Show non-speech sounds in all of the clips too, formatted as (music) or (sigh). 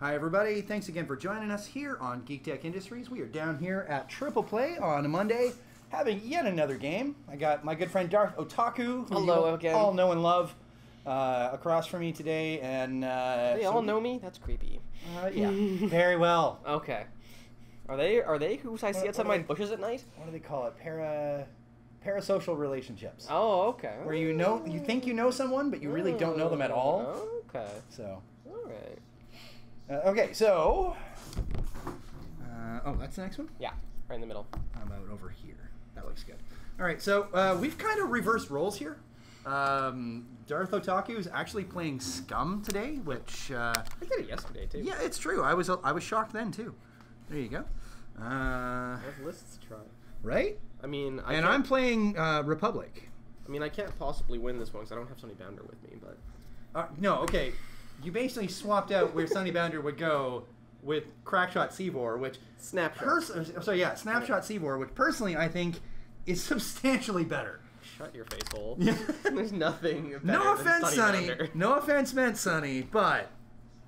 Hi, everybody. Thanks again for joining us here on Geektech Industries. We are down here at Triple Play on a Monday, having yet another game. I got my good friend Darth Otaku, who Hello you again. all know and love, uh, across from me today, and uh, They so- all know me. That's creepy. Uh, yeah, very well. Okay. Are they? Are they who I see What- outside what my they- bushes at night? What do they call it? Para parasocial relationships, Oh, okay. where you know you think you know someone, but you really don't know them at all. Oh, Okay. So, All right. Uh, okay, so. Uh, oh, that's the next one. Yeah. Right in the middle. How about over here? That looks good. All right, so uh, we've kind of reversed roles here. Um, Darth Otaku is actually playing Scum today, which uh, I did it yesterday too. yeah, it's true. I was I was shocked then too. There you go. Uh, I have lists to try. right? I mean, I and I'm playing uh, Republic. I mean, I can't possibly win this one because I don't have Sunny Bounder with me. But Uh, no, okay. You basically swapped out where Sunny Bounder would go with Crackshot Seevor, which snapshot. pers- so yeah, Snapshot Seevor, which personally I think is substantially better. Shut your face hole. Yeah. (laughs) There's nothing. Better No than offense, Sonny. No offense meant, Sonny, but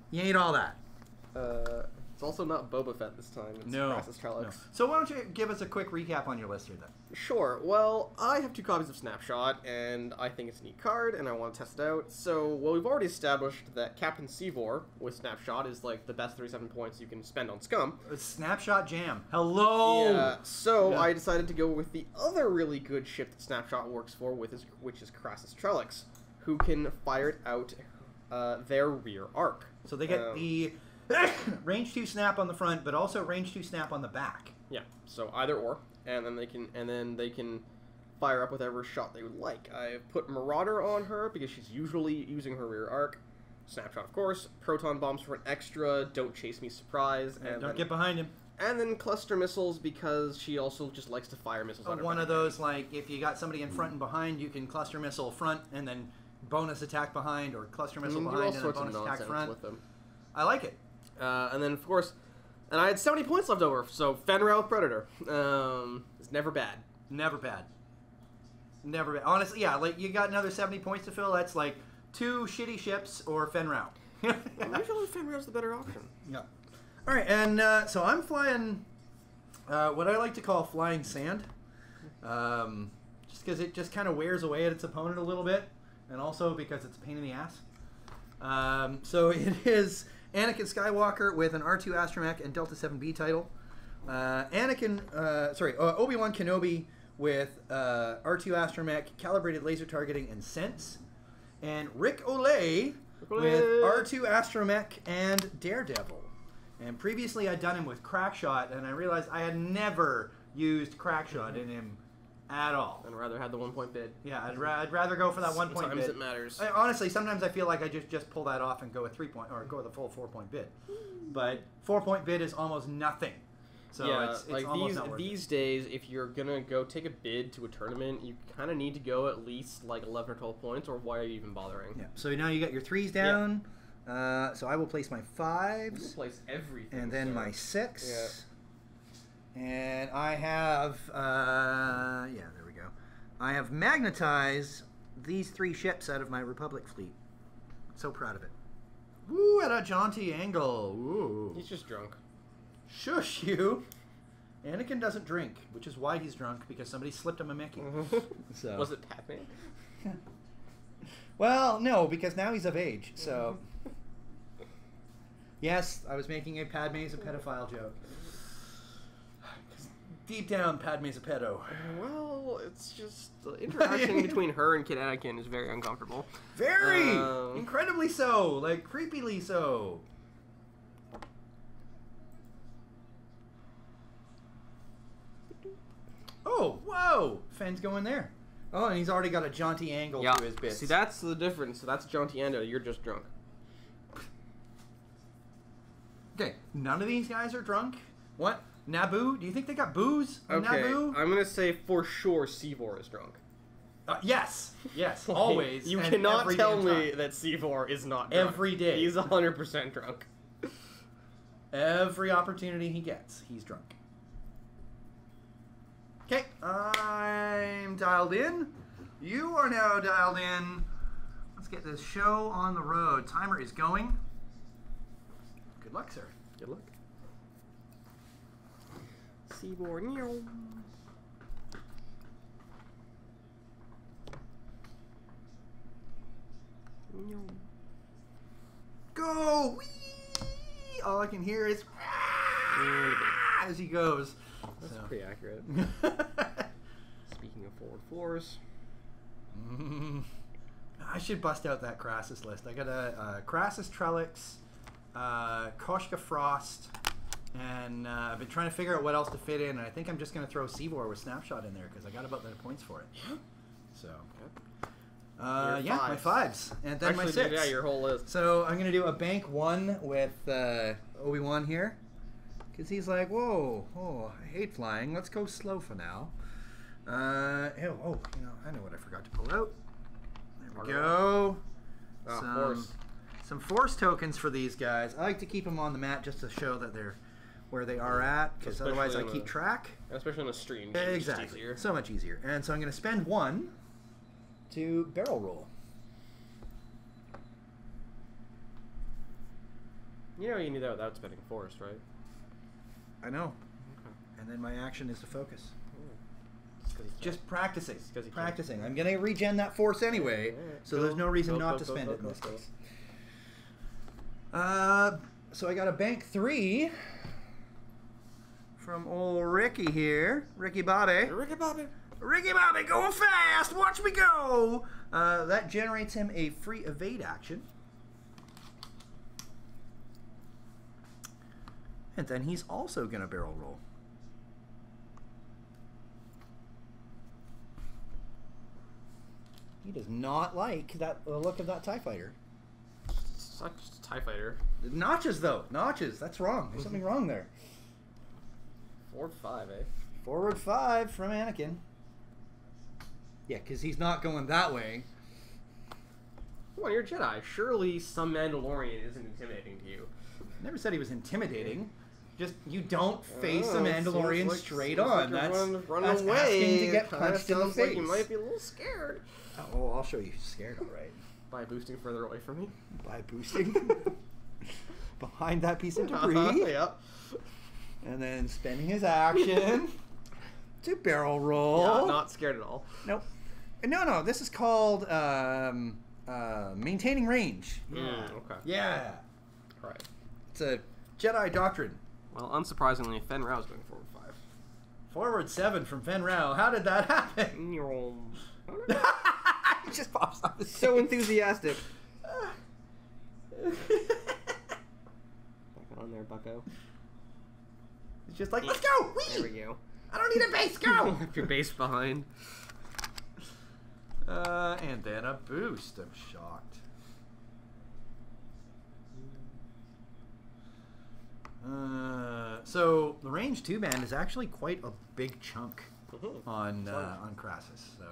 you ain't all that. Uh, it's also not Boba Fett this time. It's Krassis Trelix. So why don't you give us a quick recap on your list here then? Sure. Well, I have two copies of Snapshot, and I think it's a neat card, and I want to test it out. So, well, we've already established that Captain Seevor with Snapshot is like the best 37 points you can spend on Scum. A snapshot jam. Hello. Yeah. So Yeah. I decided to go with the other really good ship that Snapshot works for, with is, which is Krassis Trelix, who can fire it out uh, their rear arc. So they get Um, the (coughs) range two snap on the front, but also range two snap on the back. Yeah. So either or, and then they can and then they can fire up whatever shot they would like. I've put Marauder on her because she's usually using her rear arc. Snapshot, of course. Proton bombs for an extra. Don't chase me, surprise. And Don't then, get behind him. and then cluster missiles because she also just likes to fire missiles. Uh, on her one of those like if you got somebody in front and behind, you can cluster missile front and then bonus attack behind, or cluster missile do behind and a sorts of bonus attack front. with them. I like it. Uh, and then of course, and I had 70 points left over, so Fenn Rau with Predator. Um, it's never bad. Never bad. Never bad. Honestly, yeah, like you got another 70 points to fill. That's like two shitty ships or Fenn Rau. (laughs) Usually Fenn Rau's the better option. yeah. All right, and uh, so I'm flying uh, what I like to call flying sand. Um, just because it just kind of wears away at its opponent a little bit, and also because it's a pain in the ass. Um, so (laughs) it is Anakin Skywalker with an R2 Astromech and Delta 7B title. Uh, Anakin, uh, sorry, uh, Obi Wan Kenobi with uh, R2 Astromech, calibrated laser targeting, and sense. And Ric Olie with Olie. R2 Astromech and Daredevil. And previously I'd done him with Crackshot, and I realized I had never used Crackshot in him at all. I'd rather have the one point bid. Yeah, I'd, ra- I'd rather go for that one point Sometimes bid. Sometimes it matters. I, honestly, sometimes I feel like I just just pull that off and go with three point or go with a full four point bid. But four point bid is almost nothing. So yeah, it's, it's like almost these not worth it. these days, if you're gonna go take a bid to a tournament, you kind of need to go at least like 11 or 12 points, or why are you even bothering? Yeah. So now you got your threes down. Uh, so I will place my You can fives place everything. and then so- my six. And I have uh, yeah, there we go. I have magnetized these three ships out of my Republic fleet. So proud of it. Woo, at a jaunty angle. Ooh. He's just drunk. Shush you. Anakin doesn't drink, which is why he's drunk because somebody slipped him a Mickey. (laughs) So Was it Pac-Man? (laughs) Well, no, because now he's of age. So (laughs) yes, I was making a Padme's a pedophile joke. Deep down, Padme's a pedo. Well, it's just the (laughs) interaction between her and Kid Anakin is very uncomfortable. Very Um, incredibly so, like creepily so. Oh, whoa! Fenn's going there. Oh, and he's already got a jaunty angle Yeah. to his bits. See, that's the difference. So that's John Tiendo. You're just drunk. Okay, none of these guys are drunk. What? Naboo? Do you think they got booze? on Okay, Naboo? I'm gonna say for sure Seevor is drunk. Uh, yes, yes, (laughs) Like, always. You cannot tell me time. that Seevor is not drunk. Every day. He's 100% drunk. Every opportunity he gets, he's drunk. Okay, I'm dialed in. You are now dialed in. Let's get this show on the road. Timer is going. Good Good luck, sir. Good luck. Seevor. Meow. Meow. Go! Whee! All I can hear is as he goes. That's So. pretty accurate. (laughs) Speaking of forward floors, Mm, I should bust out that Krassis list. I got a, uh Krassis Trelix, uh, Koshka Frost, and uh, I've been trying to figure out what else to fit in. And I think I'm just going to throw Seevor with Snapshot in there because I got about the points for it. So, uh, Your yeah, my fives. fives, and then my Actually, six. Yeah, your whole list. So I'm gonna do a bank one with uh, Obi Wan here, because he's like, whoa, oh, I hate flying. Let's go slow for now. Uh, oh, oh, you know, I know what I forgot to pull out. There we go. Ah, some, force. some force tokens for these guys. I like to keep them on the mat just to show that they're where they are at, because otherwise I keep a- track. Especially on a stream. Exactly. easier. So much easier. And so I'm going to spend one to barrel roll. You know you need that without spending force, right? I know. And then my action is to focus. Just 'cause you can. Just practicing. Just 'cause you can. Practicing. I'm gonna regen that force anyway, Alright, so go, there's no reason go, not go, to spend it in this case. Uh, so I got a bank three from old Ricky here, Ricky Bobby. Ricky Bobby. Ricky Bobby going fast. Watch me go. Uh, that generates him a free evade action. And then he's also gonna barrel roll. He does not like that the look of that Tie Fighter. It's not just a Tie Fighter. Notches though, notches. That's wrong. There's something wrong there. Forward five, eh? Forward five from Anakin. Yeah, because he's not going that way. Come on, you're a Jedi. Surely some Mandalorian isn't intimidating to you. Never said he was intimidating. Just you don't face Oh, a Mandalorian like- straight seems like on. you're that's running, running that's away. asking to get Kinda punched in the sounds face. Like you might be a little scared Oh, I'll show you. Scared, all right. by boosting further away from me. By boosting (laughs) (laughs) behind that piece of debris, yeah. And then spending his action (laughs) to barrel roll. Yeah, not scared at all. Nope. No, no. This is called um, uh, maintaining range. Mm, okay. Yeah. Right. It's a Jedi doctrine. Well, unsurprisingly, Fenn Rau's going forward five. Forward seven from Fen Rao. How did that happen? it (laughs) just pops off the so enthusiastic. (laughs) Back on there, Bucko. It's just like, let's go! There we go. I don't need a base, go! (laughs) Left your base behind. uh, and then a boost. I'm shocked. Uh, so the range two band is actually quite a big chunk Mhm. on uh, on Krassis, so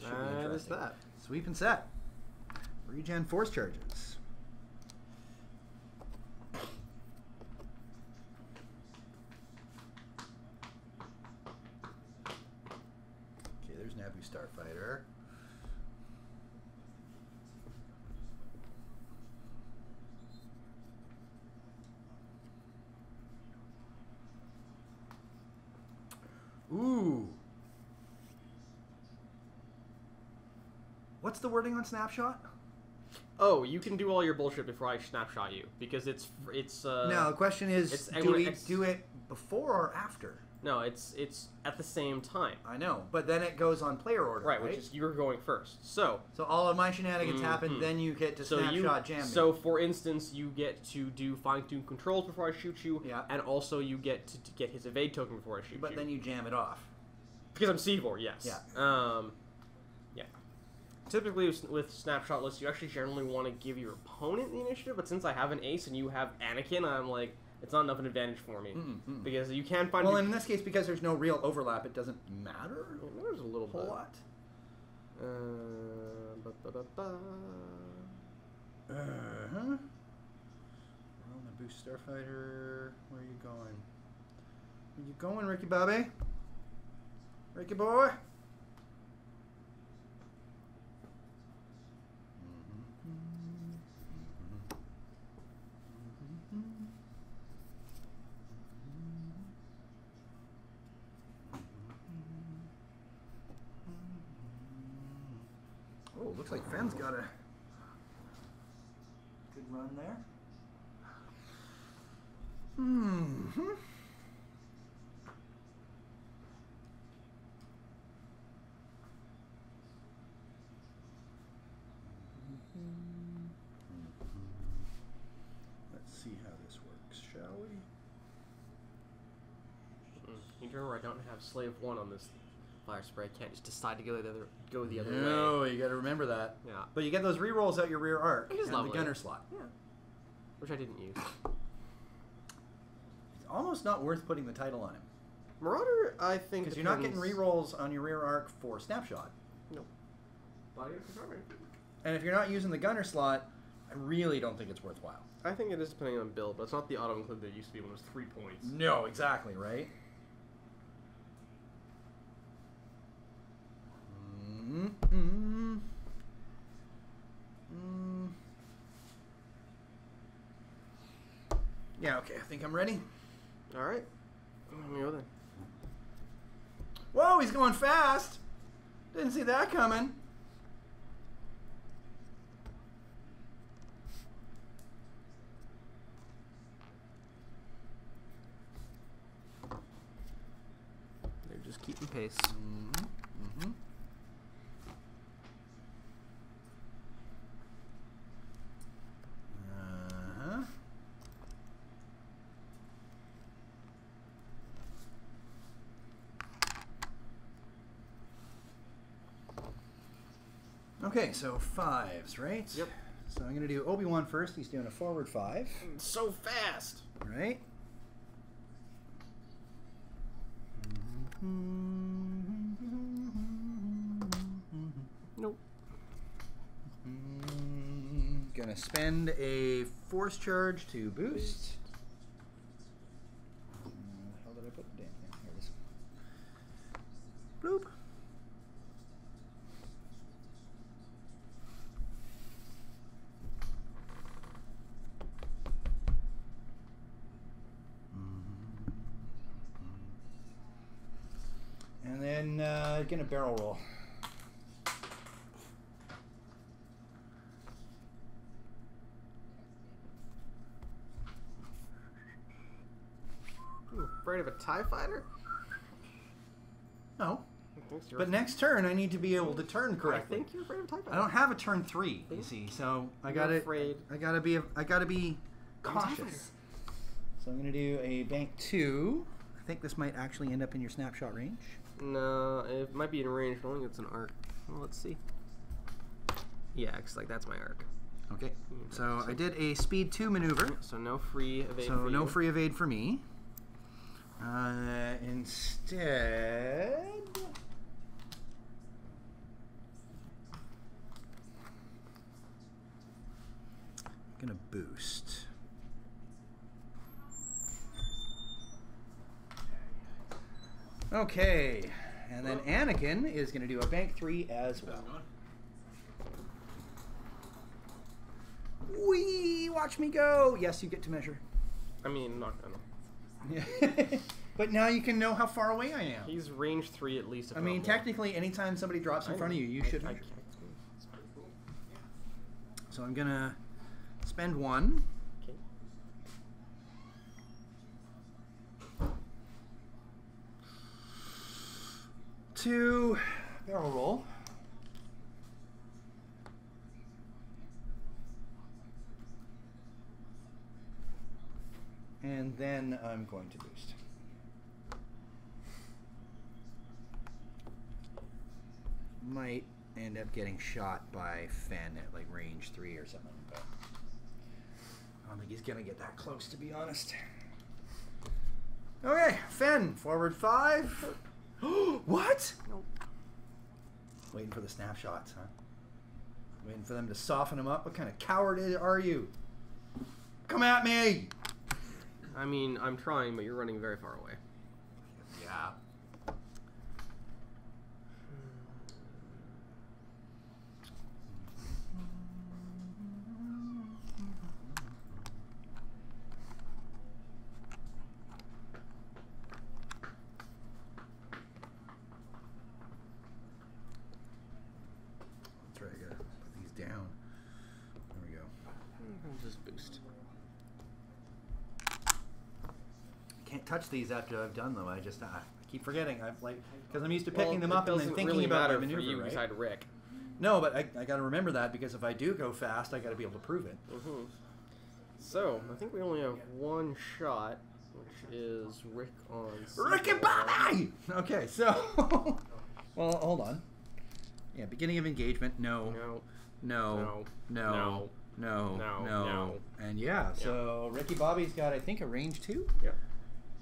should be interesting. that. Sweep and set. Regen force charges. Okay, there's Naboo Starfighter. Ooh. What's the wording on snapshot? Oh, you can do all your bullshit before I snapshot you because it's it's uh no, the question is it's- do we ex- do it before or after? no it's it's at the same time I know, but then it goes on player order, right, right? which is you're going first. So so all of my shenanigans happen, Mhm. then you get to so snapshot you jam me. so for instance you get to do fine tune controls before I shoot you, Yeah. and also you get to, to get his evade token before I shoot but you. But then you jam it off. because I'm C4, yes. Yeah. Um. Typically with, with snapshot lists, you actually generally want to give your opponent the initiative, but since I have an ace and you have Anakin, I'm like, it's not enough an advantage for me Mm, mm. because you can find. Well, your- in this case, because there's no real overlap, it doesn't matter It matters a little whole bit. lot. Uh, ba, ba, ba, ba. Uh-huh. We're on the boost starfighter. Where are you going? Where you going, Ricky Bobby? Ricky boy? Oh, looks like Fenn's got a good run there. Hmm. Let's see how this works, shall we? Mm. You remember I don't have slave one on this fire spray. I can't just decide to go the other go the other no, way. you got to remember that. Yeah. But you get those re-rolls out your rear arc and the gunner slot. Yeah. Which I didn't use. It's almost not worth putting the title on him Marauder, I think because you're not getting depends- re-rolls on your rear arc for snapshot. Body of confirming. And if you're not using the gunner slot, I really don't think it's worthwhile. I think it is depending on build, but it's not the auto include that used to be when it was three points. No, exactly, right? Mm, mm, mm. Yeah, okay, I think I'm ready. All right. Go then. Whoa, he's going fast! Didn't see that coming. They're just keeping pace. Mm-hmm. Mm-hmm. Uh-huh. Okay, so fives, right? Yep. So I'm going to do Obi-Wan first. He's doing a forward five, So fast. right? Nope. Mm, gonna spend a force charge to boost. Uh, How did I put the damn thing? Here it is. Bloop. And then uh, gonna barrel roll. You afraid of a Tie Fighter? No, but next turn I need to be able to turn correctly. I think you're afraid of Tie Fighter. I don't have a turn three, you see, so I got to afraid. I gotta be. I gotta be of a TIE cautious. So I'm gonna do a bank two. Think this might actually end up in your snapshot range. No, it might be in range. I don't think it's an arc. Well, let's see. Yeah, it's like that's my arc. Okay. So I did a speed two maneuver. So no free evade. So for no you. free evade for me. Uh, instead, I'm gonna boost. Okay, and then Anakin is gonna do a bank three as well. Wee! Watch me go. Yes, you get to measure. I mean, not gonna. (laughs) But now you can know how far away I am. He's range three at least. I mean, technically, anytime somebody drops in I front of you, you I- should I measure. can't- it's pretty cool. So I'm gonna spend one. Okay. To barrel roll. And then I'm going to boost. Might end up getting shot by Fenn at like range three or something, but I don't think he's gonna get that close to be honest. Okay, Fenn, forward five. (gasps) what? Nope. Waiting for the snapshots, huh? Waiting for them to soften him up. What kind of coward i- are you? Come at me! I mean, I'm trying, but you're running very far away. Yeah. That's right. I gotta these after I've done them. I just uh, I keep forgetting. I'm like because I'm used to Well, picking them up and then thinking really about my maneuver. for you right? beside Rick. No, but I, I got to remember that because if I do go fast, I got to be able to prove it. hmm So I think we only have one shot, which is Rick on. Rick C4. Bobby. Okay, so (laughs) well, hold on. Yeah, beginning of engagement. No, No. no, no, No. no, No. no, No. and yeah. So Ricky Bobby's got, I think, a range two. Yep.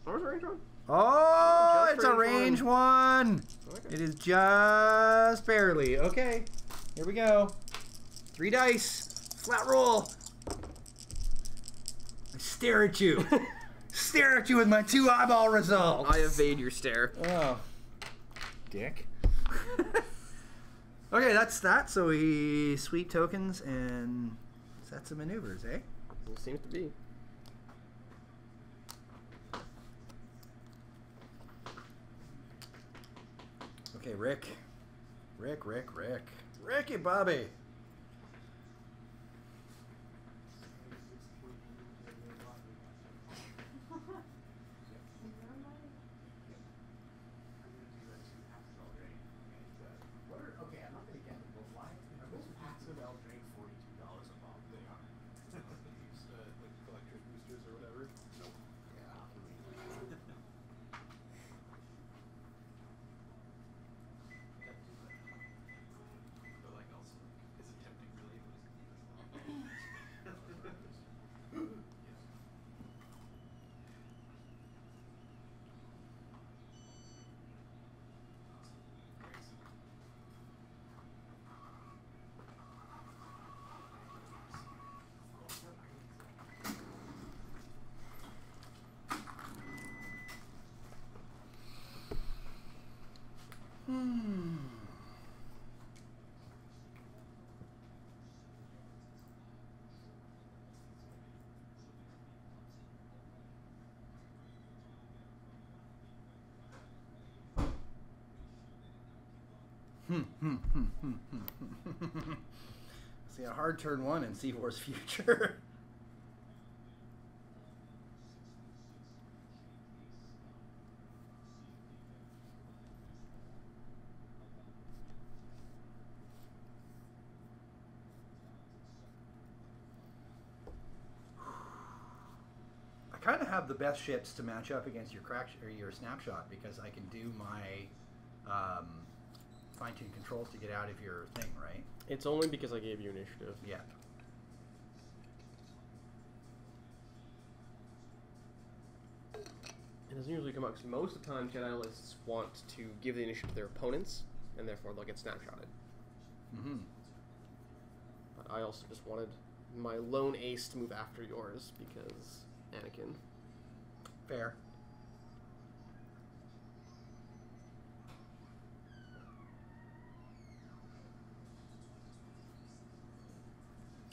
What was the range on? Oh, it's a range range one. Okay. It is just barely. Okay, here we go. Three dice. Flat roll. I stare at you. (laughs) stare at you with my two eyeball results. I evade your stare. Oh, dick. (laughs) okay, that's that. So we sweep tokens and sets of maneuvers, eh? It seems to be. Okay, Rick. Rick, Rick, Rick. Ricky Bobby. Okay, I'm not gonna get them. We'll fly. Are those packs of L drink forty-two dollars a pop? They are. These, uh, like collector's boosters or whatever. Nope. But like also, is it tempting really? Hmm. See a hard turn one in Seevor's future. (laughs) best ships to match up against your crack sh- or your snapshot because I can do my um, fine tune controls to get out of your thing, right? It's only because I gave you initiative. Yeah. It doesn't usually come up because most of the time Jedi lists want to give the initiative to their opponents, and therefore they'll get snapshotted. Mm-hmm. But I also just wanted my lone ace to move after yours because Anakin. Fair.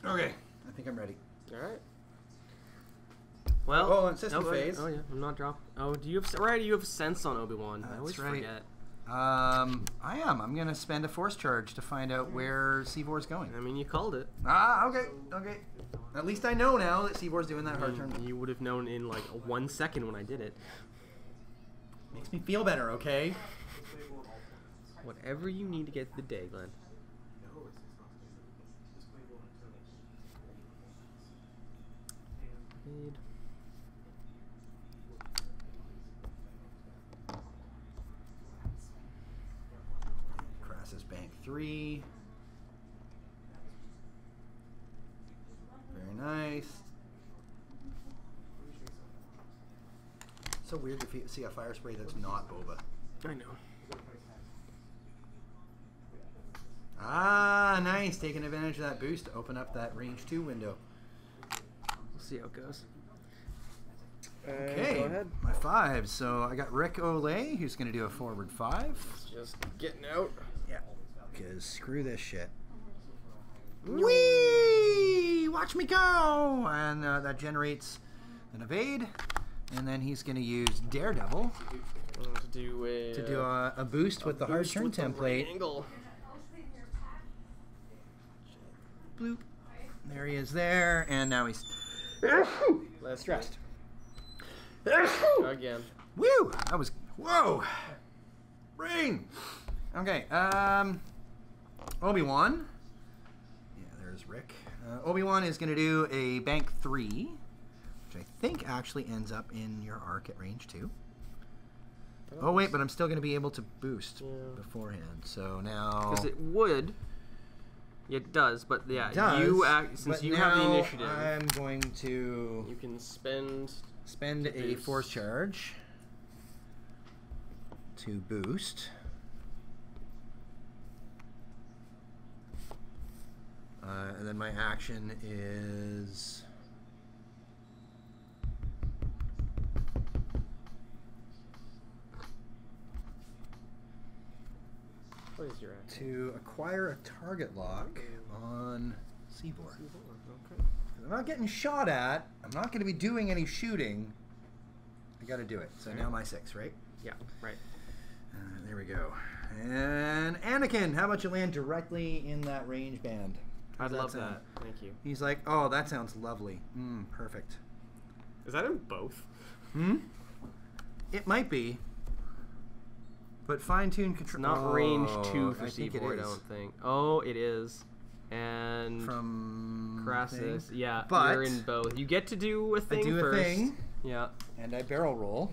Okay, I think I'm ready. All right. Well, Oh, and system oh, phase. Oh yeah, I'm not drop. Oh, do you have right? You have sense on Obi Wan. I always right. forget. Um, I am. I'm gonna spend a force charge to find out where Seevor's going. I mean, you called it. Ah, okay, okay. At least I know now that Seevor's doing that hard turn. you would have known in like one second when I did it. Makes me feel better, okay? Whatever you need to get the day, Glenn. Made. Krassis Bank 3. Very nice. So weird to fe- see a fire spray that's not boba. I know. Ah, nice. Taking advantage of that boost to open up that range 2 window. We'll see how it goes. Okay. Go ahead. My five. So I got Ric Olie, who's going to do a forward five. Just getting out. Yeah. Because screw this shit. Whee! Watch me go! And uh, that generates an evade. And then he's going to use Daredevil to do a to do a, a boost with the hard turn template. angle. Bloop. There he is there. And now he's Let's stressed. Again. Woo! That was whoa. Brain. Okay. Um. Obi Wan. Uh, Obi Wan is going to do a bank three, which I think actually ends up in your arc at range two. Oh wait, but I'm still going to be able to boost Yeah. beforehand. So now Because it would. It does, but yeah, does, you act since you have the initiative. I'm going to You can spend. spend a boost. force charge to boost. Uh, and then my action is What is your action? to acquire a target lock on Seevor. Okay. I'm not getting shot at. I'm not going to be doing any shooting. I got to do it. So now my six, right? yeah, right. Uh, there we go. And Anakin, how about you land directly in that range band? I'd love sound? that. Thank you. He's like, oh, that sounds lovely. Mm, perfect. Is that in both? Hmm? It might be. But fine tune control. Not range two for I think it Seevor, I is. don't think. Oh, it is. And From Krassis, thing. yeah, But you're in both. You get to do a thing I do a first. thing, Yeah. and I barrel roll.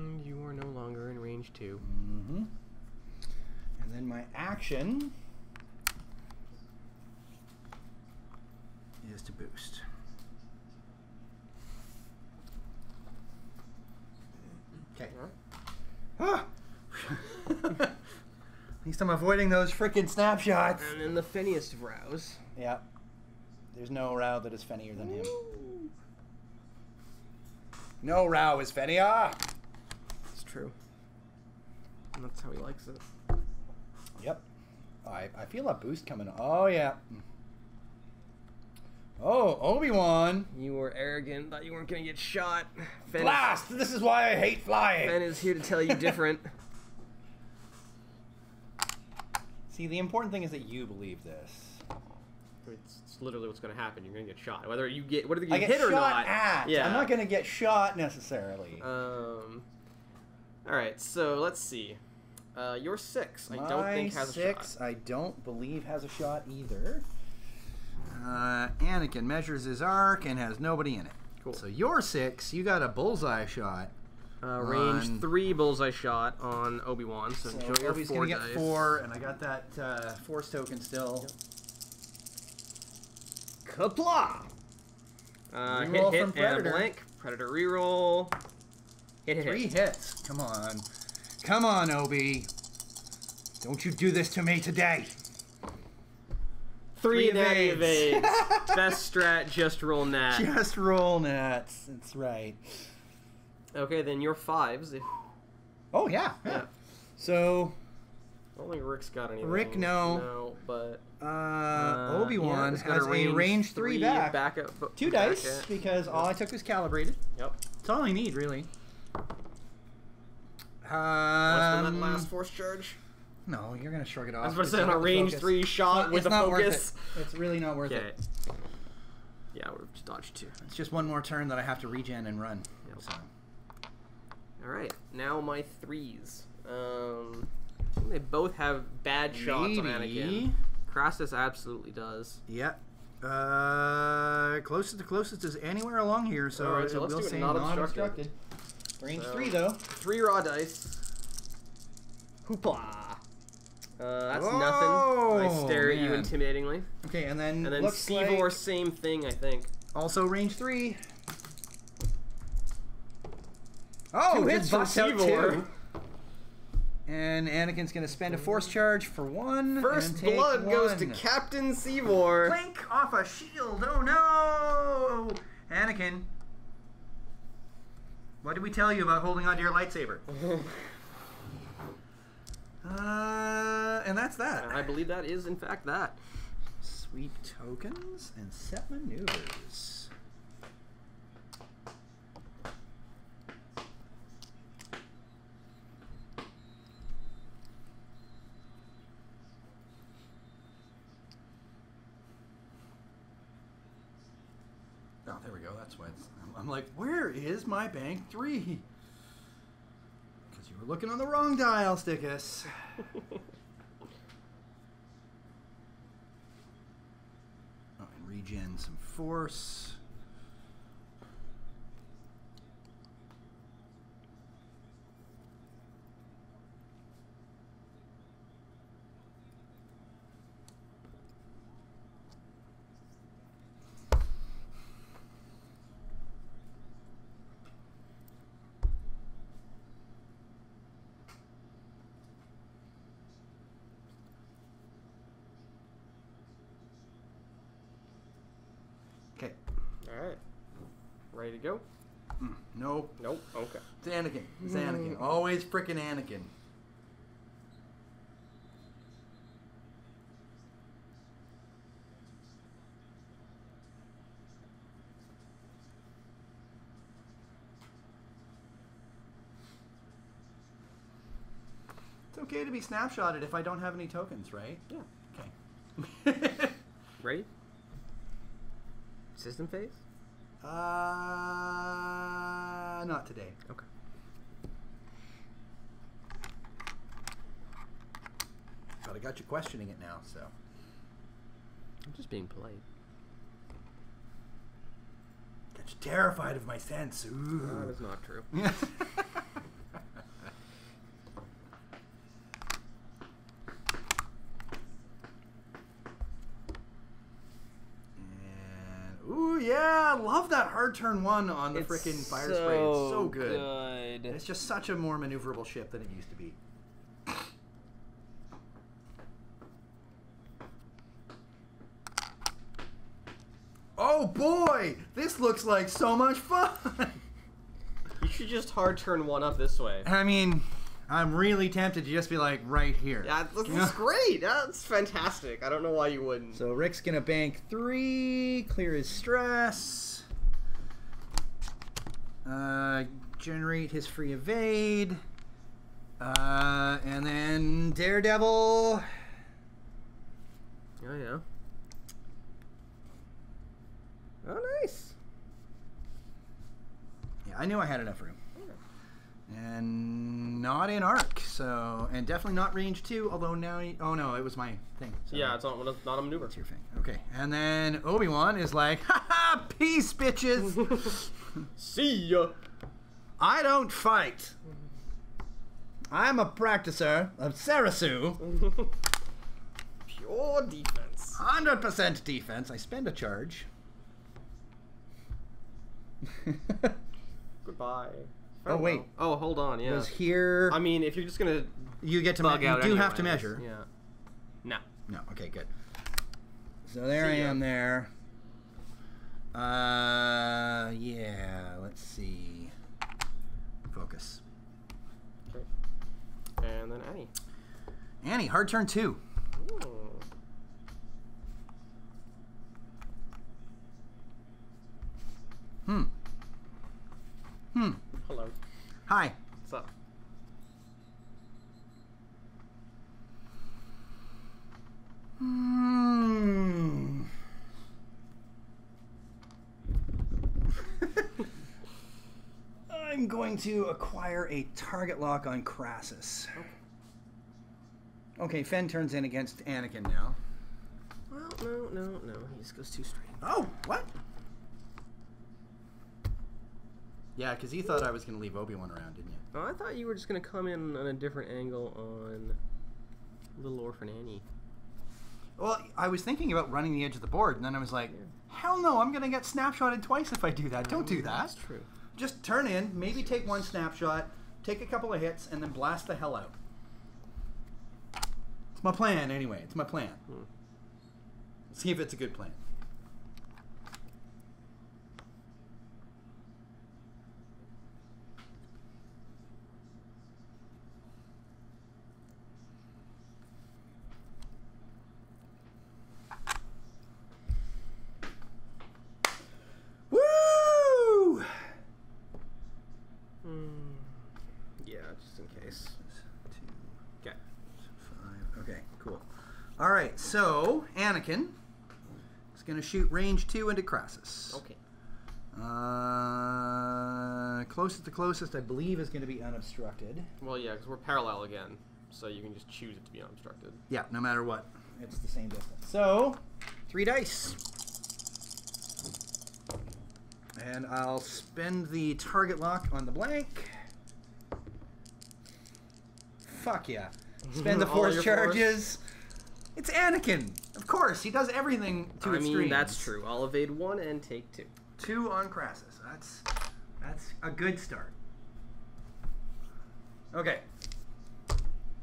Mm, you are no longer in range two. Mm-hmm. And then my action is to boost. Okay. Ah! (laughs) At least I'm avoiding those freaking snapshots. And then the funniest of rows. Yeah. There's no Rao that is fennier than him. No Rao is fennier. It's true. And that's how he likes it. Yep. I, I feel a boost coming. Oh, yeah. Oh, Obi-Wan. You were arrogant, thought you weren't gonna get shot. Fenn Blast! This is why I hate flying. Fenn is here to tell you different. (laughs) See, the important thing is that you believe this. It's, it's literally what's going to happen. You're going to get shot, whether you get whether you I get hit or shot not. at. Yeah. I'm not going to get shot necessarily. Um. All right. So let's see. Uh, your six. I don't My think has a six, shot. I don't believe has a shot either. Uh, Anakin measures his arc and has nobody in it. Cool. So your six, you got a bullseye shot. Uh, range On- three bullseye shot on Obi Wan. So, So enjoy your four gonna get four, and I got that uh, force token still. Kapla! Uh, hit, hit, from and a Predator. blank. Predator reroll. Hit, hit, Three hit. hits. Come on, come on, Obi. Don't you do this to me today. Three Three natty evades. evades. Best strat, just roll nat. Just roll nats. That's right. Okay, then your fives. If Oh yeah. yeah. Yeah. So I don't think Rick's got anything. Rick, no. No, but uh, Uh, Obi Wan yeah, it's a range, three, back. Backup. bu- Two back dice it. because all I took was calibrated. Yep. That's all I need, really. What's been that Um, last force charge? No, you're gonna shrug it off. I was about to It's say on a range focus. three shot It's with a not worth focus. it. It's really not worth Okay. it. Yeah, we're just dodged two. It's just one more turn that I have to regen and run. Yep. So. All right, now my threes. Um, I think they both have bad shots on Anakin. Maybe. Krassis absolutely does. Yep. Uh, closest to closest is anywhere along here, so, Alright, so it let's will do it say not not obstructed. obstructed. Range So- three though. Three raw dice. Hoopla. Uh, that's Oh, nothing. I stare at you intimidatingly. Okay, and then And then looks Seevor, like same thing, I think. also range three. Oh, Two hits from busts Seevor. And Anakin's gonna spend a force charge for one. and First take blood goes to. Captain Seevor. Clink off a shield. Oh no, Anakin. What did we tell you about holding onto your lightsaber? (laughs) Uh, and that's that. I believe that is, in fact, that. Sweep tokens and set maneuvers. Oh, there we go. That's why it's, I'm, I'm like, where is my bank three? Because you were looking on the wrong dial, Stickus. (laughs) Oh, and regen some force. Okay. All right. Ready to go? Mm, no, Nope. Okay. it's Anakin. It's Anakin. Always frickin' Anakin. It's okay to be snapshotted if I don't have any tokens, right? Yeah. Okay. (laughs) Ready? System phase? Uh, not today. Okay. But I got you questioning it now, so. I'm just being polite. Got you terrified of my sense. Ooh. That is not true. (laughs) and ooh yeah, I love that hard turn one on the freaking fire spray. It's so good. good. It's just such a more maneuverable ship than it used to be. Oh boy, this looks like so much fun. You should just hard turn one up this way. I mean, I'm really tempted to just be like right here. Yeah, that's, that's great. That's fantastic. I don't know why you wouldn't. So Rick's gonna bank three, clear his stress, uh, generate his free evade, uh, and then Daredevil. Oh yeah. Oh, nice. Yeah, I knew I had enough room. And not in arc, so and definitely not range two. Although now, he, oh no, it was my thing. So Yeah, it's not it's not a maneuver. That's your thing. Okay, and then Obi Wan is like, "Ha ha, peace, bitches. (laughs) See ya. I don't fight. I'm a practicer of Soresu. (laughs) Pure defense. Hundred percent defense. I spend a charge. (laughs) Goodbye. Oh wait, Farewell. Oh, hold on. Yeah. was here. I mean, if you're just gonna you get to Bug me- out. you do have to measure. Yeah. No. No. Okay. Good. So there I See ya. am. There. Uh, yeah. Let's see. Focus. Okay. And then Annie. Annie, hard turn two. Ooh. Hmm. Hmm. Hi. What's up? Hmm. (laughs) I'm going to acquire a target lock on Krassis. Okay, Fenn turns in against Anakin now. Well, no, no, no. He just goes too straight. Oh, what? Yeah, because you thought I was going to leave Obi Wan around, didn't you? Oh, I thought you were just gonna come in on a different angle on Little Orphan Annie. Well, I was thinking about running the edge of the board, and then I was like, hell no, I'm going to get snapshotted twice if I do that. Don't do that. That's true. Just turn in, maybe take one snapshot, take a couple of hits, and then blast the hell out. It's my plan, anyway. It's my plan. Hmm. See if it's a good plan. Woo! Hmm. Yeah, just in case. Two, Okay. five. Okay, cool. All right, so Anakin is going to shoot range two into Krassis. Okay. Uh, closest to closest, I believe, is going to be unobstructed. Well, yeah, because we're parallel again, so you can just choose it to be unobstructed. Yeah, no matter what, it's the same distance. So, three dice. And I'll spend the target lock on the blank. Fuck yeah. Spend the (laughs) force your force. charges. It's Anakin. Of course, he does everything to I extremes. mean, that's true. I'll evade one and take two. Two on Krassis. That's that's a good start. Okay.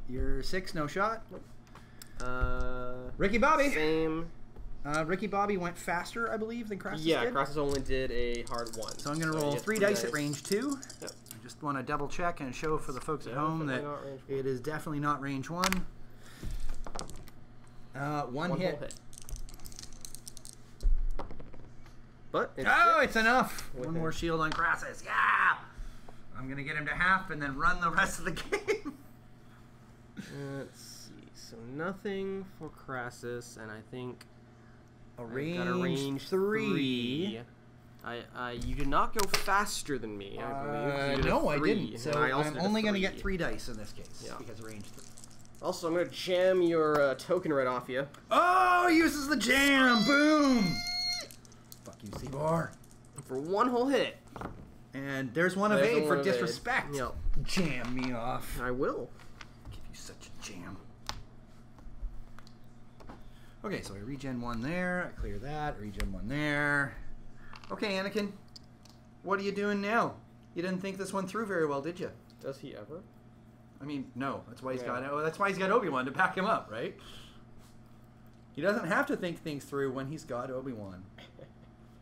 You're six, no shot. Uh, Ricky Bobby. same. Uh, Ricky Bobby went faster, I believe, than Krassis Yeah, did. Krassis only did a hard one. So I'm going to you roll get three dice at range two. Yep. I just want to double check and show for the folks at home that not range one. it is definitely not range one. Uh, one, One hit. hit. But it's Oh, it's enough. One more shield on Krassis. Yeah! I'm going to get him to half and then run the rest of the (laughs) game. Let's see. So nothing for Krassis, and I think A range, got a range three. I, I, you did not go faster than me, I believe. Uh, You did a no, I didn't. So I'm only going to get three dice in this case Yeah. because range three. Also, I'm gonna jam your uh, token right off you. Oh, he uses the jam. Boom. Fuck you, Seavor. for one whole hit. And there's one There's evade the for disrespect. Yep. Jam me off. I will. Give you such a jam. Okay, so I regen one there. I clear that. Regen one there. Okay, Anakin. What are you doing now? You didn't think this one through very well, did you? Does he ever? I mean, no. That's why he's Yeah. got. Oh, that's why he's got Obi Wan to back him up, right? He doesn't have to think things through when he's got Obi Wan. (laughs)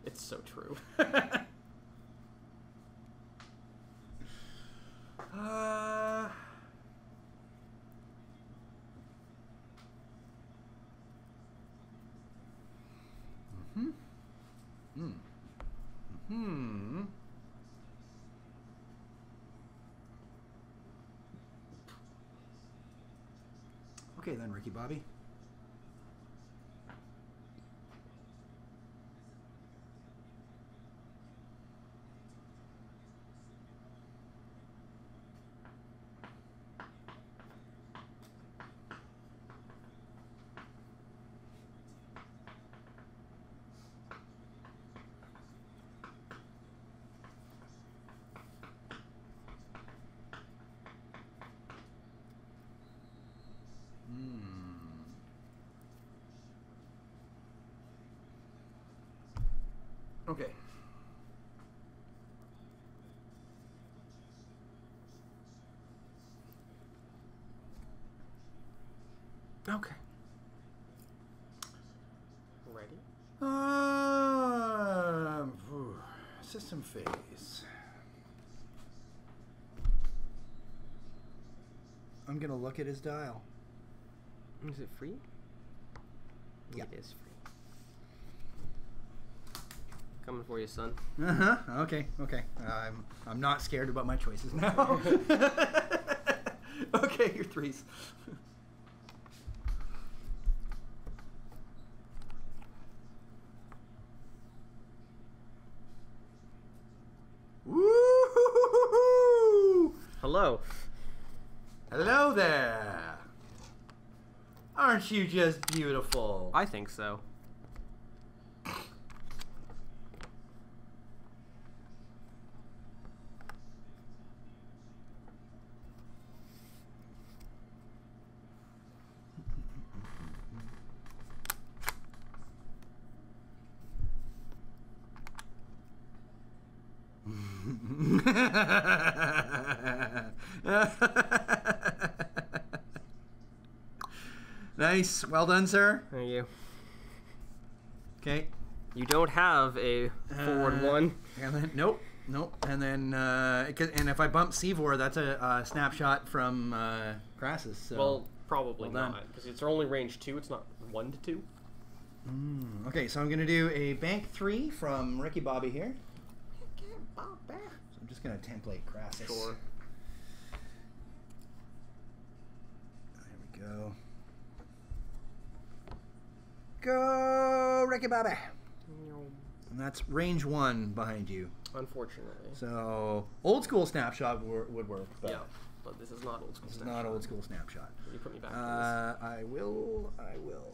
It's so true. (laughs) uh, hmm. Hmm. Hmm. Okay then, Ricky Bobby. Hmm. Okay. okay. Ready? Um, phew, system phase. I'm gonna look at his dial. Is it free? Yeah. It is free. Coming for you, son. Uh huh. Okay. Okay. I'm I'm not scared about my choices now. (laughs) okay, your threes. Woo! Hello. Hello there. Aren't you just beautiful? I think so. Nice. Well done, sir. Thank you. Okay. You don't have a Forward Uh, one. And then nope, nope. And then uh, and if I bump Seavor, that's a, uh snapshot from uh, Krassis. So. Well, probably Well not, because it's only range two. It's not one to two. Mm, okay, so I'm gonna do a bank three from Ricky Bobby here. So I'm just gonna template Krassis. Sure. There we go. Go, Ricky Bobby. And that's range one behind you. Unfortunately. So old school snapshot would, would work, but yeah, but this is not old school. this is snapshot. not old school snapshot. You put me back. Uh, I will. I will.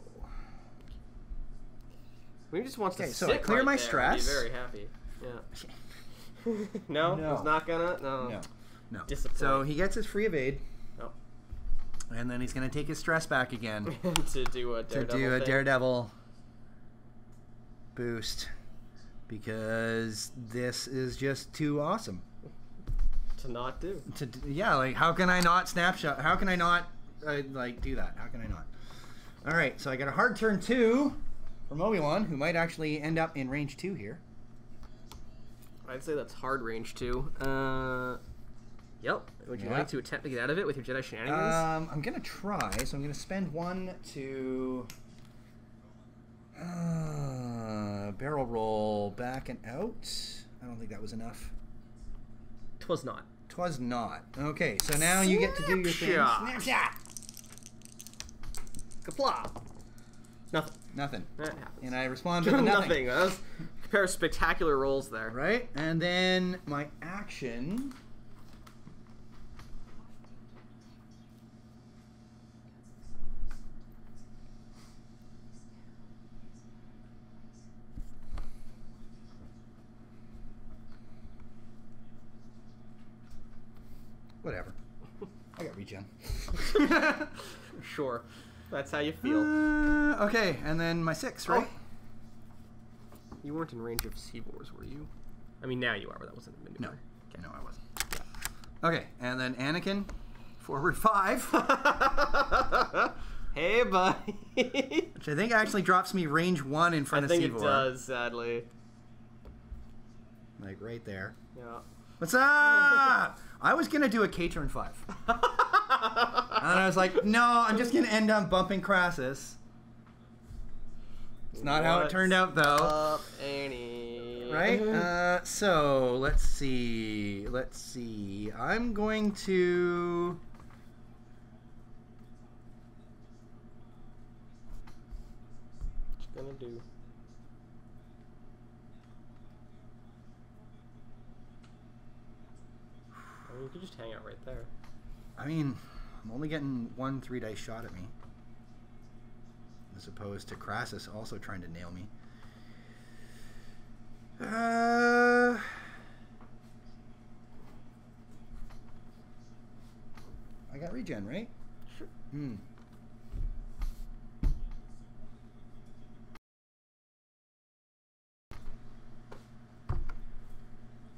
He just wants okay, to so I sit clear right my there, stress. Be very happy. Yeah. no, (laughs) No. he's not gonna. No. No, no. So he gets his free evade. And then he's gonna take his stress back again (laughs) to do a to daredevil. do a thing. daredevil boost because this is just too awesome. to not do. To yeah, like how can I not snapshot? How can I not uh, like do that? How can I not? All right, so I got a hard turn two from Obi Wan, who might actually end up in range two here. I'd say that's hard range two. Uh, yep. Would you Yeah. like to attempt to get out of it with your Jedi shenanigans? Um, I'm gonna try, so I'm gonna spend one to uh, barrel roll back and out. I don't think that was enough. Twas not. Twas not. Okay, so now you get to do your thing. Snapshot. Snapshot. Kapla. Nothing. Nothing. And I respond (laughs) with nothing. nothing. That was a pair of spectacular rolls there. Right? And then my action. Whatever. I regen. (laughs) Sure. That's how you feel. Uh, okay, and then my six, right? You weren't in range of Seavor's, were you? I mean, now you are, but that wasn't a No. maneuver. No, I wasn't. Okay, and then Anakin, forward five, (laughs) hey, buddy. which I think actually drops me range one in front I front think of it does, sadly. Like right there. Yeah. What's up? I was gonna do a K turn five, (laughs) and I was like, no, I'm just gonna end up bumping Krassis. It's not how it turned out, though. Up, Annie. Right? Uh, so let's see. Let's see. I'm going to. What you gonna do? I mean, you could just hang out right there. I mean, I'm only getting one three dice shot at me. As opposed to Krassis also trying to nail me. Uh. I got regen, right? Sure. Hmm.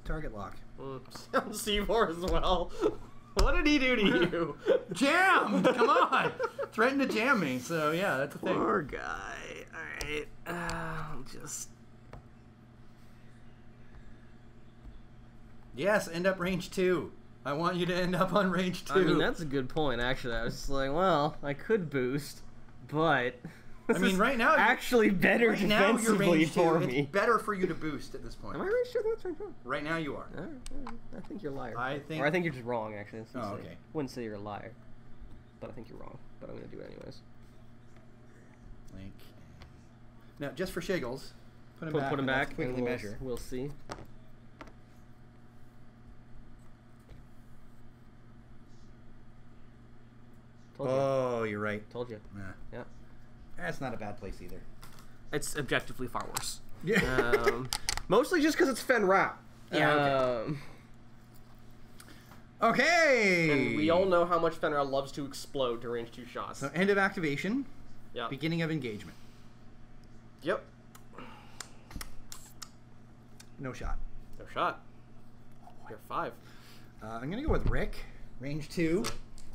Target lock. Mm, (laughs) Seavor as well. (laughs) what did he do to (laughs) you? Jam! Come on! Threatened to jam me, so yeah, that's the thing. Poor guy. Alright. Uh, just. Yes, end up range two. I want you to end up on range two. I mean, that's a good point, actually. I was just like, well, I could boost, but. I mean, right now you- Actually, better right defensively two. for It's me. better for you to boost at this point. Am I range sure That's range one. Right now you are. Alright, alright. I think you're a liar. I think- Or I think you're just wrong, actually. What Oh, okay. Wouldn't say you're a liar, but I think you're wrong. But I'm gonna do it anyways. Like, now just for shiggles, put him Put, back. put him back. Quickly we'll, measure. We'll see. Told you. Oh, you're right. Told you. Nah, Yeah. That's not a bad place either. It's objectively far worse. Yeah. Um, (laughs) mostly just because it's Fenn Rau. Yeah, okay. Um, okay. and we all know how much Fenn Rau loves to explode to range two shots. So end of activation, yeah. beginning of engagement. Yep. No shot. No shot. You're five. Uh, I'm gonna go with Rick, range two.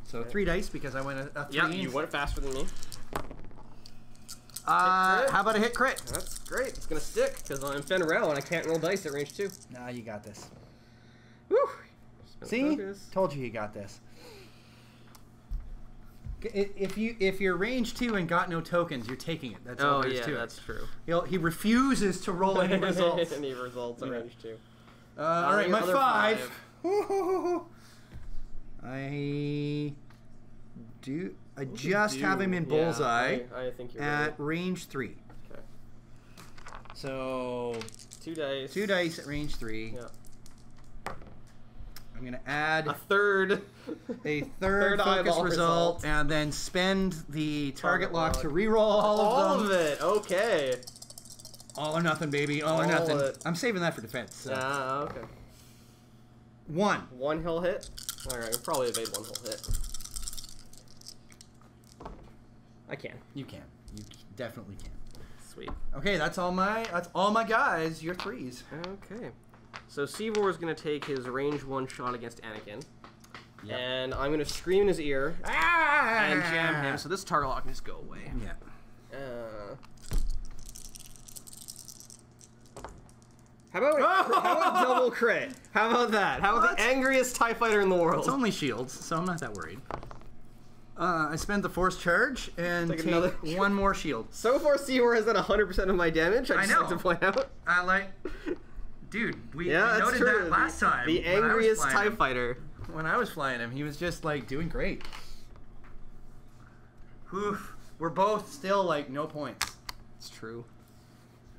So three dice because I went a, a three. Yeah, you went faster than me. Uh, how about a hit crit? That's great. It's gonna stick because I'm Fenn Rau and I can't roll dice at range two. Nah, you got this. Woo! See, Focus. told you you got this. If you if you're range two and got no tokens, you're taking it. That's all Oh there is yeah, to that's it. true. He'll, he refuses to roll any (laughs) results. any results at Yeah. range two. Uh, all right, my other five. (laughs) I do. I just have him in Yeah, bullseye I, I think you're at right. range three. Okay. So Two dice. two dice at range three. Yeah. I'm gonna add A third. a (laughs) third, Third focus result, result. and then spend the target, Target lock, lock. to reroll all, All of of it. Okay. All or nothing, baby. All, or nothing. I'm saving that for defense. So. Ah, okay. One. One hill hit. All right, we'll probably evade one hill hit. I can. You can. You definitely can. Sweet. Okay, that's all my that's all my guys. Your threes. Okay. So Seavor is gonna take his range one shot against Anakin, and I'm gonna scream in his ear Ah! and jam him. So this target lock can just go away. Yeah. Uh, how about, a, how about (laughs) double crit? How about that? How about What? the angriest Tie Fighter in the world? It's only shields, so I'm not that worried. Uh, I spend the force charge and Take take, another- (laughs) one more shield. (laughs) So far, Seavor has done 100% of my damage. I I just like know. to point out. I like, dude. We, Yeah, we noted true. that last time. The I angriest Tie him. Fighter. When I was flying him, he was just like doing great. Oof. We're both still like no points. It's true.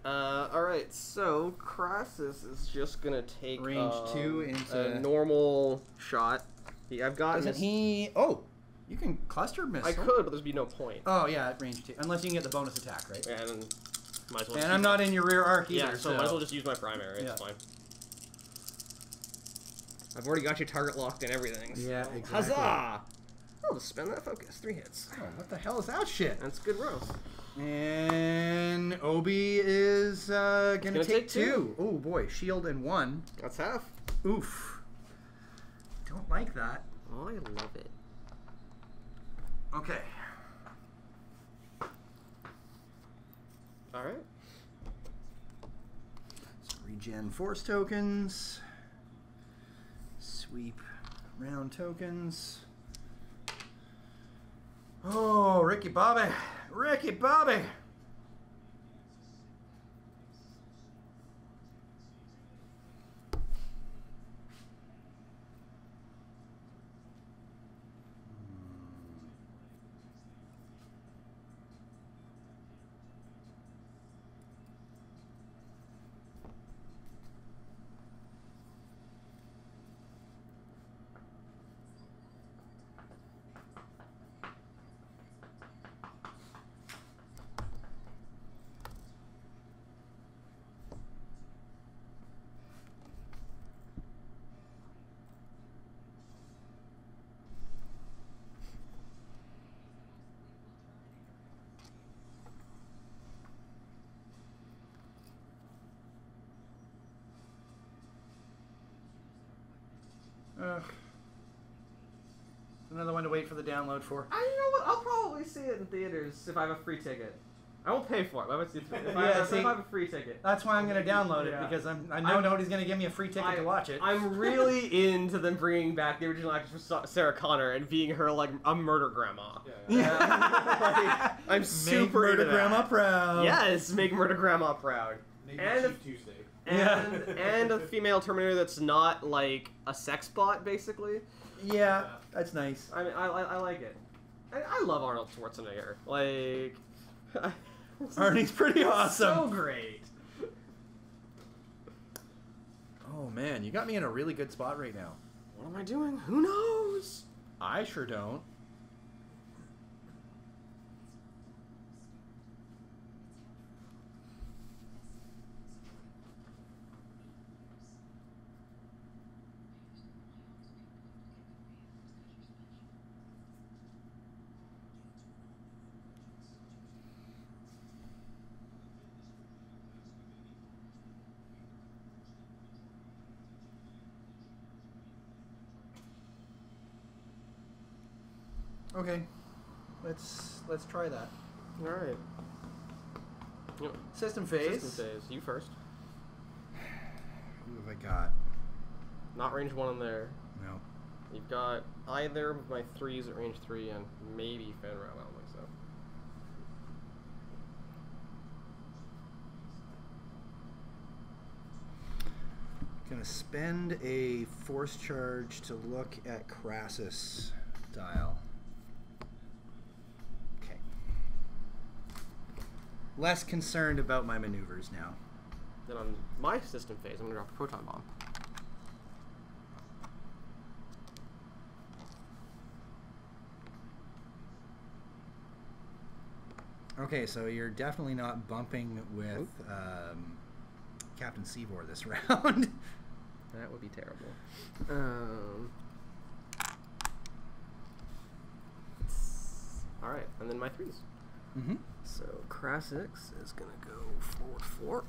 Uh, all right, so Krassis is just gonna take Range um, two into- a normal shot. He, I've got Doesn't he? Oh, you can cluster missile. I could, but there'd be no point. Oh yeah, at range two, unless you can get the bonus attack, right? And might as well. And I'm not in your rear arc either. Yeah, so, might as well just use my primary. Yeah. It's fine. I've already got your target locked and everything. so- Yeah, exactly. Huzzah! I'll just spend that focus. Three hits. Oh, what the hell is that shit? That's good rolls. And Obi is uh, gonna, gonna take, take two. two. Oh boy, shield and one. That's half. Oof. Don't like that. Oh, I love it. Okay. All right. So regen force tokens. Sweep round tokens. Oh, Ricky Bobby. Ricky Bobby. Ugh. Another one to wait for the download for. I you know what? I'll probably see it in theaters if I have a free ticket. I won't pay for it. But if, if, I, Yeah, if see- I have a free ticket. That's why I'm gonna download it Yeah. because I'm I know I'm- nobody's gonna give me a free ticket I- to watch it. I'm (laughs) really into them bringing back the original actress for Sarah Connor and being her like a murder grandma. Yeah, yeah. (laughs) Like, I'm Make super murder into grandma that. proud. Yes, make murder grandma proud. Maybe And Cheap Tuesday. And and a female Terminator that's not like a sex bot, basically. Yeah, that's nice. I mean, I, I, I like it. I, I love Arnold Schwarzenegger. Like, (laughs) Arnie's pretty awesome. So great. Oh man, you got me in a really good spot right now. What am I doing? Who knows? I sure don't. Okay, let's let's try that. All right. Yep. System phase. System phase. You first. Who have I got? Not range one in there. No. You've got either of my threes at range three and maybe Fenn Rau. I don't think so. Gonna spend a force charge to look at Krassis dial. Okay. Less concerned about my maneuvers now. Then on my system phase, I'm gonna drop a proton bomb. Okay, so you're definitely not bumping with um, Captain Seavor this (laughs) round. That would be terrible. Um. All right, and then my threes. mm-hmm. So Krassis is gonna go forward four.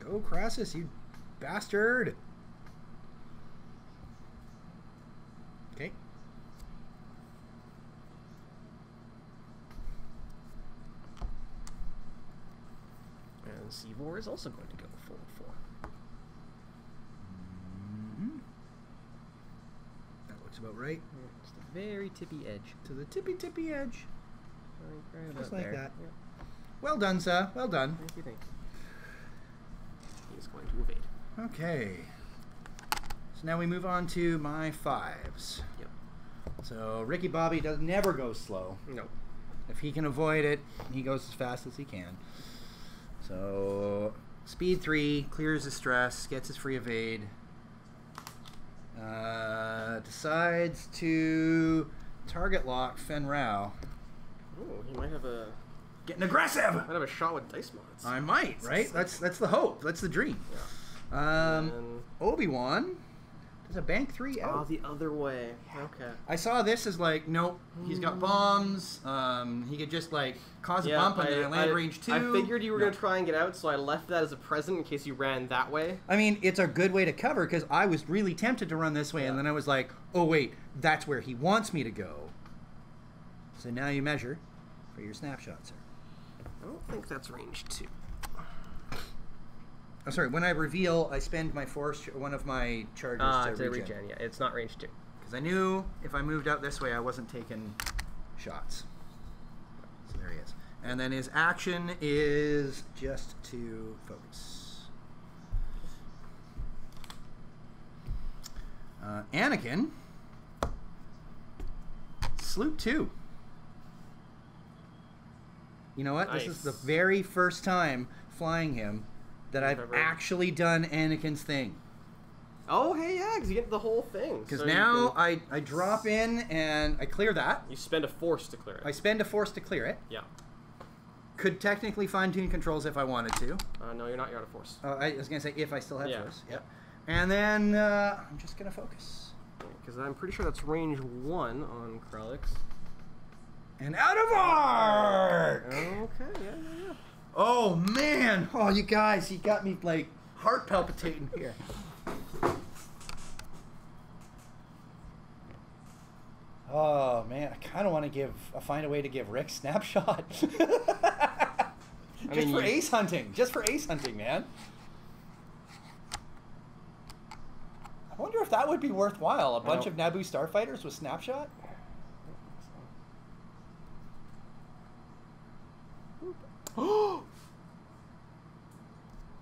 Go, Krassis, you bastard! Okay. And Seavor is also going to go forward four. hmm That looks about right. It's a very tippy edge. To the tippy tippy edge. Like right Just like there. that. Yep. Well done, sir. Well done. Thank you, thank you. He is going to evade. Okay. So now we move on to my fives. Yep. So Ricky Bobby does never go slow. No. If he can avoid it, he goes as fast as he can. So speed three, clears his stress, gets his free evade. Uh, decides to target lock Fenn Rau. Oh, he might have a Getting aggressive. might have a shot with dice mods. I might, right? That's that's the hope. That's the dream. yeah. Um, And- Obi Wan does a bank three out. the other way. Okay. I saw this as like, nope, he's got bombs. Um, he could just like cause a bump and then I land range two. I figured you were No. gonna try and get out, so I left that as a present in case you ran that way. I mean, it's a good way to cover because I was really tempted to run this way, and then I was like, oh wait, that's where he wants me to go. So now you measure for your snapshot, sir. I don't think that's range two. Oh, sorry. When I reveal, I spend my force, one of my charges Ah, to to regen. regen. Yeah, it's not range two. Because I knew if I moved out this way, I wasn't taking shots. So there he is. And then his action is just to focus. Uh, Anakin. Sloop 2. You know what? This is the very first time flying him that I've actually done Anakin's thing. Oh, hey, yeah, because you get the whole thing. Because So now can- I, I drop in and I clear that. you spend a force to clear it. I spend a force to clear it. yeah. Could technically fine tune controls if I wanted to. Uh, no, you're not. You're out of force. Uh, I was gonna say if I still have Yeah. force. Yep. And then uh, I'm just gonna focus. Because I'm pretty sure that's range one on Krellix. And out of arc. Okay, yeah, yeah, yeah. Oh man! Oh, you guys, you got me like heart palpitating here. Oh man, I kind of want to give, uh, find a way to give Rick snapshot. (laughs) just mean, for you- ace hunting, just for ace hunting, man. I wonder if that would be worthwhile. A bunch of Naboo starfighters with snapshot.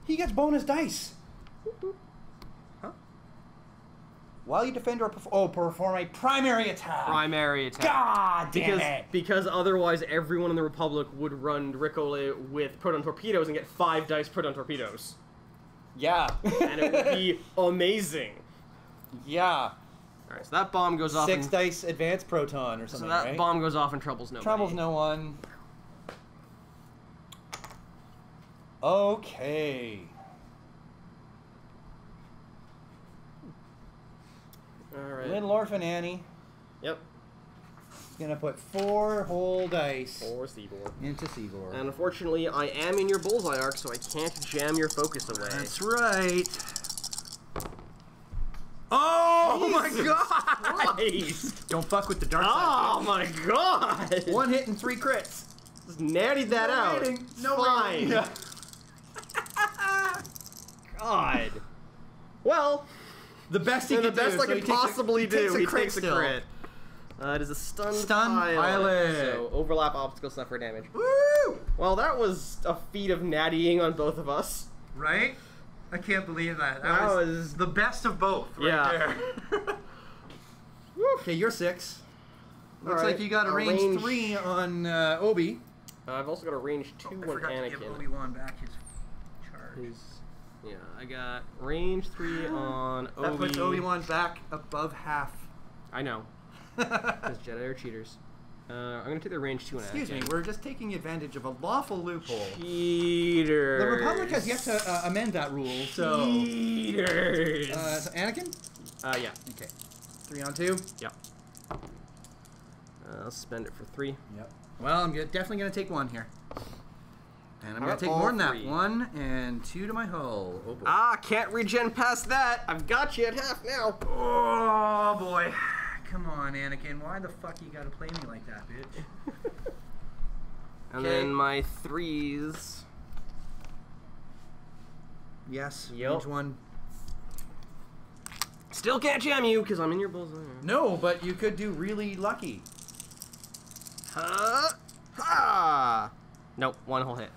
He gets bonus dice. Huh? While you defend or perf- oh, perform a primary attack. Primary attack. God damn because it! because otherwise everyone in the Republic would run Ric Olie with proton torpedoes and get five dice proton torpedoes, Yeah. and it would be (laughs) amazing. yeah. All right, so that bomb goes off. Six dice advanced proton or so something. that right? bomb goes off and troubles nobody. Troubles no one. Okay. All right. Little Orphan Annie Yep. gonna put four whole dice Or Seavor. into Seavor. And unfortunately, I am in your bullseye arc, so I can't jam your focus away. That's right. Oh my god! Christ! Don't fuck with the dark Oh side. my god! One hit and three crits. Just nattied that No out. rating, no fine. Rating. God. Well, The best he the can do. best I so he could takes a- possibly do. takes he crit takes a still. crit. Uh, it is a stun, Stun pilot, pilot. So overlap obstacle suffer damage. Woo! Well, that was a feat of nattying on both of us. Right? I can't believe that. That That was, was- the best of both. Right Yeah. there. (laughs) okay, you're six. Looks Alright, like you got a a range, range- three on uh, Obi. Uh, I've also got a range two I on forgot to give Anakin. Obi Wan back his charge. He's, yeah, I got range three (gasps) on Obi. That Obi. puts Obi Wan back above half. I know, (laughs) because Jedi are cheaters. Uh, I'm gonna take the range two Excuse me, we're just taking advantage of a lawful loophole. Cheaters. The Republic has yet to uh, amend that rule, so. Cheaters. Uh, so Anakin? Uh, yeah. Okay. Three on two? Yep. Uh, I'll spend it for three. Yep. Well, I'm definitely going to take one here. And I'm going to take more than that. three? One and two to my hull. Oh boy. Ah, can't regen past that. I've got you at half now. Oh boy. (sighs) Come on, Anakin. Why the fuck you gotta play me like that, bitch? (laughs) And then my threes. Yes. Yep. Range one. Still can't jam you because I'm in your bullseye. No, but you could do really lucky. Huh? Ha! Nope, one whole hit.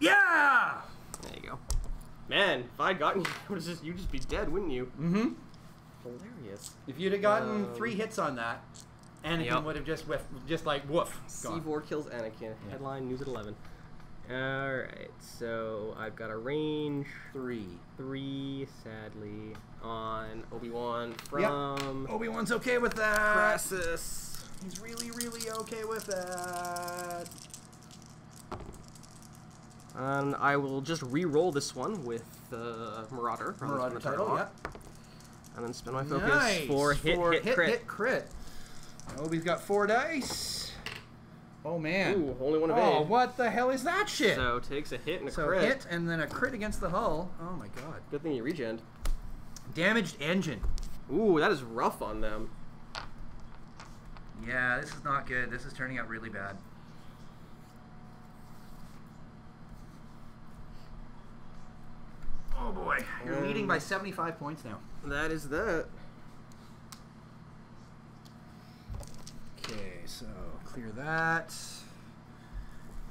Yeah. There you go. Man, if I'd gotten (laughs) you, just, you'd just be dead, wouldn't you? Mm-hmm. Hilarious. If you'd have gotten Um, three hits on that, Anakin Yep. would have just whiff, just like woof. Gone. C4 kills Anakin. Headline news at 11. Alright, so I've got a range Three. three, sadly, on Obi Wan from Obi Wan's okay with that. Krassis. He's really, really okay with that. And I will just re-roll this one with uh, Marauder. Marauder the Target title. Lock, Yep. And then spend my focus Nice. for hit, For hit, crit. hit, crit. Obi's got four dice. Oh man. Ooh, only one oh, evade. what the hell is that shit? So takes a hit and a So crit. hit and then a crit against the hull. Oh my god. Good thing you regen. Damaged engine. Ooh, that is rough on them. Yeah, this is not good. This is turning out really bad. Oh boy. You're Um, leading by 75 points now. That is that. Okay, so clear that.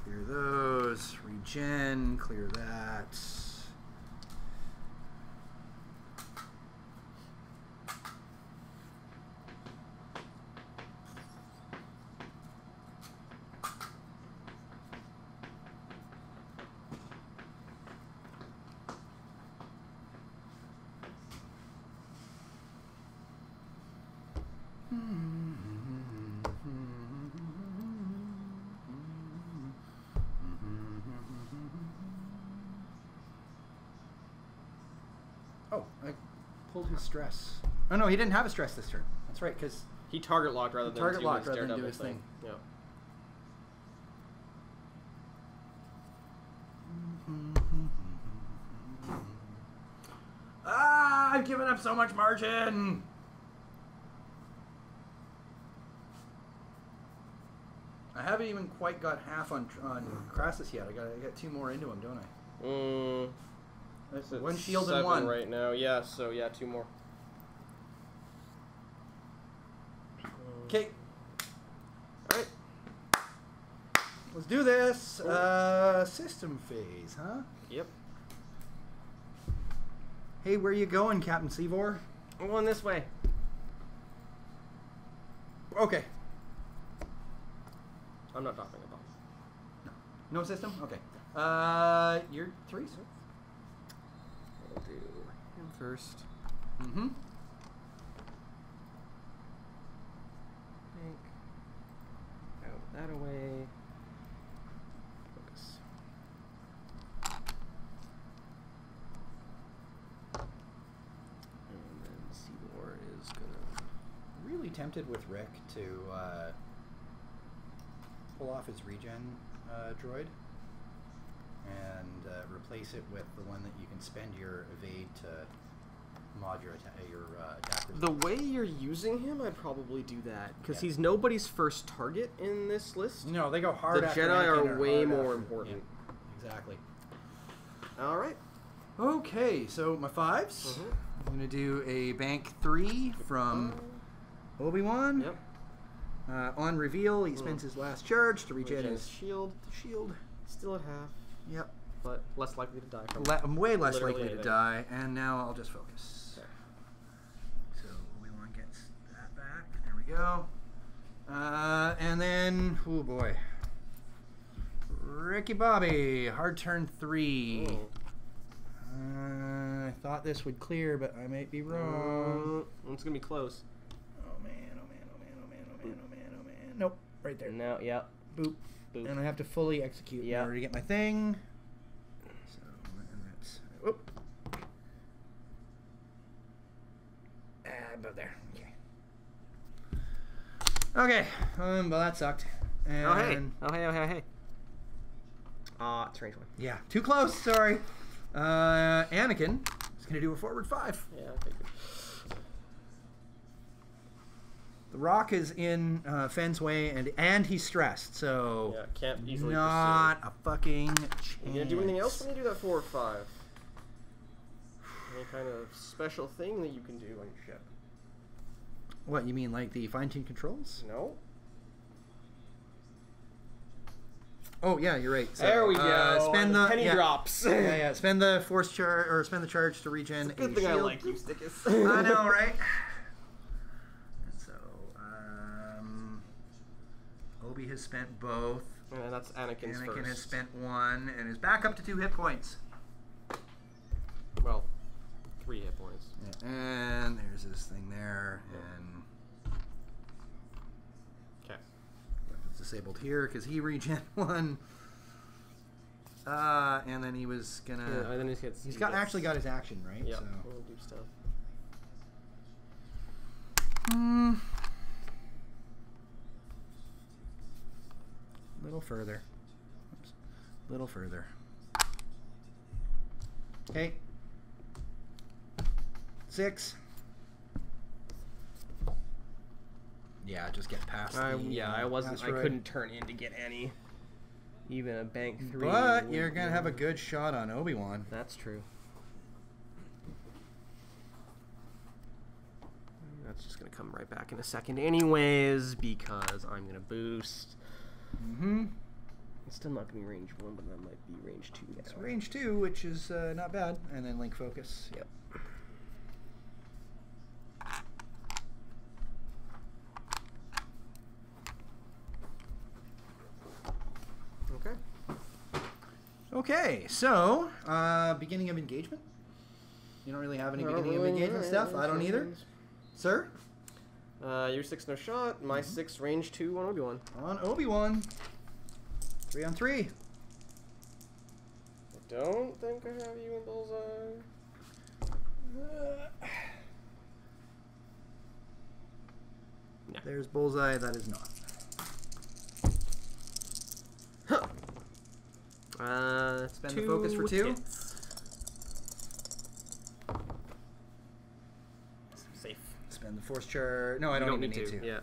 Clear those. Regen. Clear that. Oh, I pulled his stress. Oh no, he didn't have a stress this turn. That's right, because He target locked rather than Target do locked rather than do Daredevil his thing. Yeah. (laughs) ah, I've given up so much margin. I haven't even quite got half on on Krassis yet. I got I got two more into him, don't I? Mm, That's it's one shield seven and one. right now. Yeah. So yeah, two more. Okay, All right. let's do this. Uh, system phase, huh? Yep. Hey, where you going, Captain Seavor? I'm going this way. Okay. I'm not dropping a bomb. No system? Okay. Uh, you're three, I'll do him first. Mm-hmm. Bank. Out that away. Focus. And then Seavor is gonna. Really tempted with Rick to uh, pull off his regen uh, droid and uh, replace it with the one that you can spend your evade to mod your atta- your uh, attack. with. The way you're using him, I'd probably do that because Yeah. he's nobody's first target in this list. no, they go hard. The after Jedi are way more after- important. yeah, exactly. All right. Okay, so my 5s Mhm. I'm gonna do a bank three from Obi Wan. Yep. Uh, on reveal, he spends Mm. his last charge to regen Regen his shield. shield. Still at half, Yep. but less likely to die from. Le- I'm way less Literally likely to anything. die, and now I'll just focus. Okay. So Obi Wan gets that back. There we go. Uh, and then, oh boy, Ricky Bobby, hard turn three. Uh, I thought this would clear, but I might be wrong. Mm, it's gonna be close. Oh man, oh man, oh man, oh man, oh man, oh man, oh man. Nope, right there. No, yep. Boop. Boop. And I have to fully execute Yeah. in order to get my thing. So, and that's. Whoop. Ah, about there. Okay. Okay. Um, well, that sucked. And Oh hey. Oh hey. Oh hey. Oh hey. Ah, it's range one. Yeah, too close. Sorry. Uh, Anakin is gonna do a forward five. Yeah, I figured. The Rock is in uh, Fenn's way, and and he's stressed, so Yeah, can't easily not a fucking chance. You gonna do anything else when you do that four or five? Any kind of special thing that you can do on your ship? What you mean, like the fine-tuned controls? No. Oh yeah, you're right. So, there we go. uh, spend the penny yeah, drops. Yeah, yeah. (laughs) Spend the force charge or spend the charge to regen. Good a thing I like you, Stickus. (laughs) I know, (laughs) right? So, um, Obi has spent both. And that's Anakin's Anakin first. has spent one and is back up to two hit points. well, three hit points. And there's this thing there, and Okay. it's disabled here because he regen (laughs) one. Uh, and then he was gonna. Yeah, and then he gets. he's he got gets- actually got his action right. Yep. So. We'll do stuff. Hmm. Little further. Oops. Little further. Okay. Six. Yeah, just get past. I, the, yeah, I uh, wasn't. I asteroid. couldn't turn in to get any. Even a bank three. But you're gonna have a good shot on Obi Wan. That's true. That's just gonna come right back in a second, anyways, because I'm gonna boost. Mm-hmm. It's still not gonna be range one, but that might be range two. It's range two, which is uh, not bad, and then link focus. Yep. Okay, so uh, beginning of engagement. You don't really have any beginning of engagement stuff. I don't either, sir. Uh, your six no shot. My six range two on Obi Wan. On Obi Wan. Three on three. I don't think I have you in bullseye. (sighs) There's bullseye. That is not. Uh, Spend the focus for two? hits. Safe. Spend the force charge. No, I don't, don't even need need to. to. Yeah.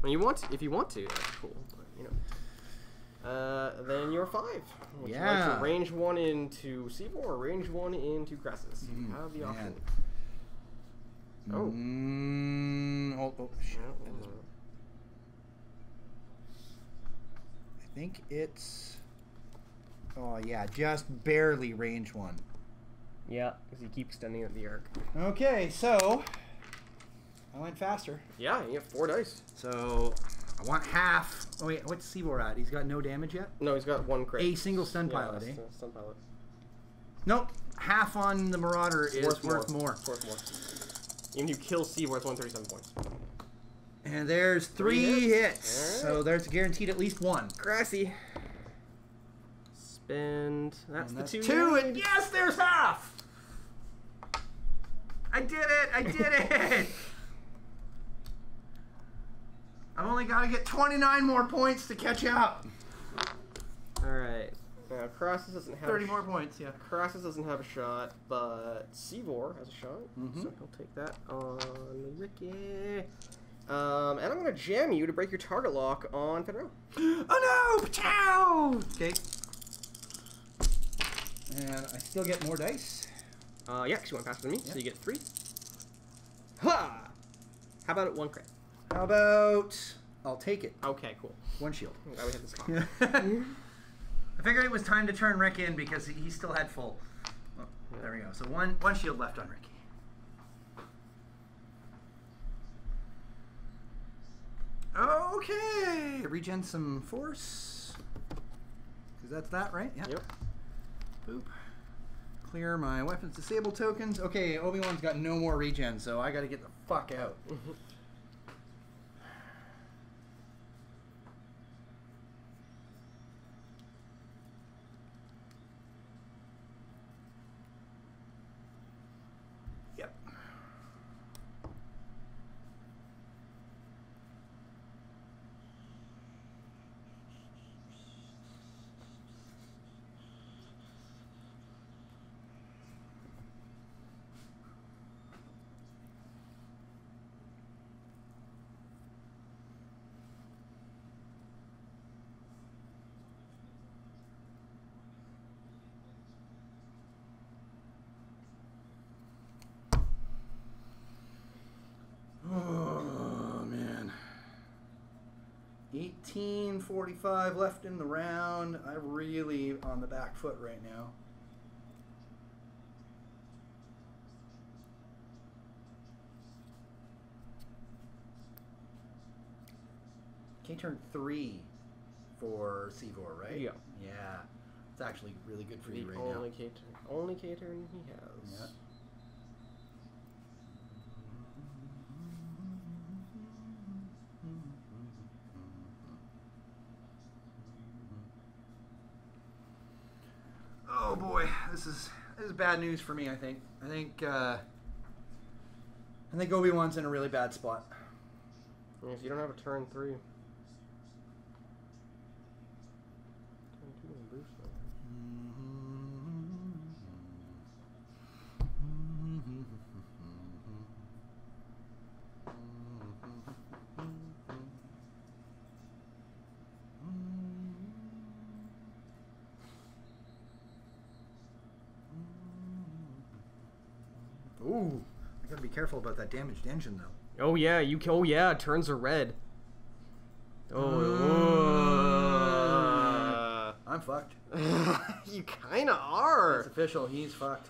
When you want, to, if you want to, that's cool. But, you know. Uh, then you're five. Would you like Yeah. to range one into Seavor or range one into Krassis? You Mm, have the man. option. Oh. Mm, oh, oh, shit. Uh, I think it's. Oh yeah, just barely range one. Yeah, because he keeps extending out the arc. Okay, so I went faster. Yeah, you have four dice. So I want half. Oh wait, what's Seavor at? He's got no damage yet. No, he's got one crit. A single stun Yeah, pilot, that's, eh? stun pilot. Nope. Half on the Marauder is worth, more. It's worth more. Even if you kill Seavor, it's 137 points. And there's three, Three hits. hits. So there's guaranteed at least one. Grassy. Spend. That's And the two. two, and yes, there's half. I did it! I did it! (laughs) I've only got to get 29 more points to catch up. All right. Now, Krassis doesn't have 30 a sh- more points, yeah. Krassis doesn't have a shot, but Seavor has a shot. Mhm. So he'll take that on Ricky. Um, and I'm going to jam you to break your target lock on Fenn Rau. (gasps) Oh no! Pachow! Okay. And I still get more dice. Uh, yeah, 'cause you went faster than me, Yeah. so you get three. Ha! How about it one crit? How about. I'll take it. Okay, cool. One shield. I'm glad we had this talk. (laughs) I figured it was time to turn Rick in because he, he still had full. Oh, there we go. So one one shield left on Ricky. Okay, regen some force. because that's that, right? Yeah. Yep. Boop. Clear my weapons disabled tokens. Okay, Obi Wan's got no more regen, so I got to get the fuck out. (laughs) Yep. Oh man. 1845 left in the round. I'm really on the back foot right now. K turn three for Seavor, right? Yeah. Yeah. It's actually really good for The you right only now. K turn, only K turn he has. Yeah. Oh boy, this is this is bad news for me. I think. I think. Uh, I think Obi Wan's in a really bad spot. Yes, you don't have a turn three. Turn two and boost though. Ooh, I gotta be careful about that damaged engine though. Oh yeah, you. ca- Oh yeah, turns are red. Oh. Uh. I'm fucked. (laughs) you kind of are. It's official. He's fucked.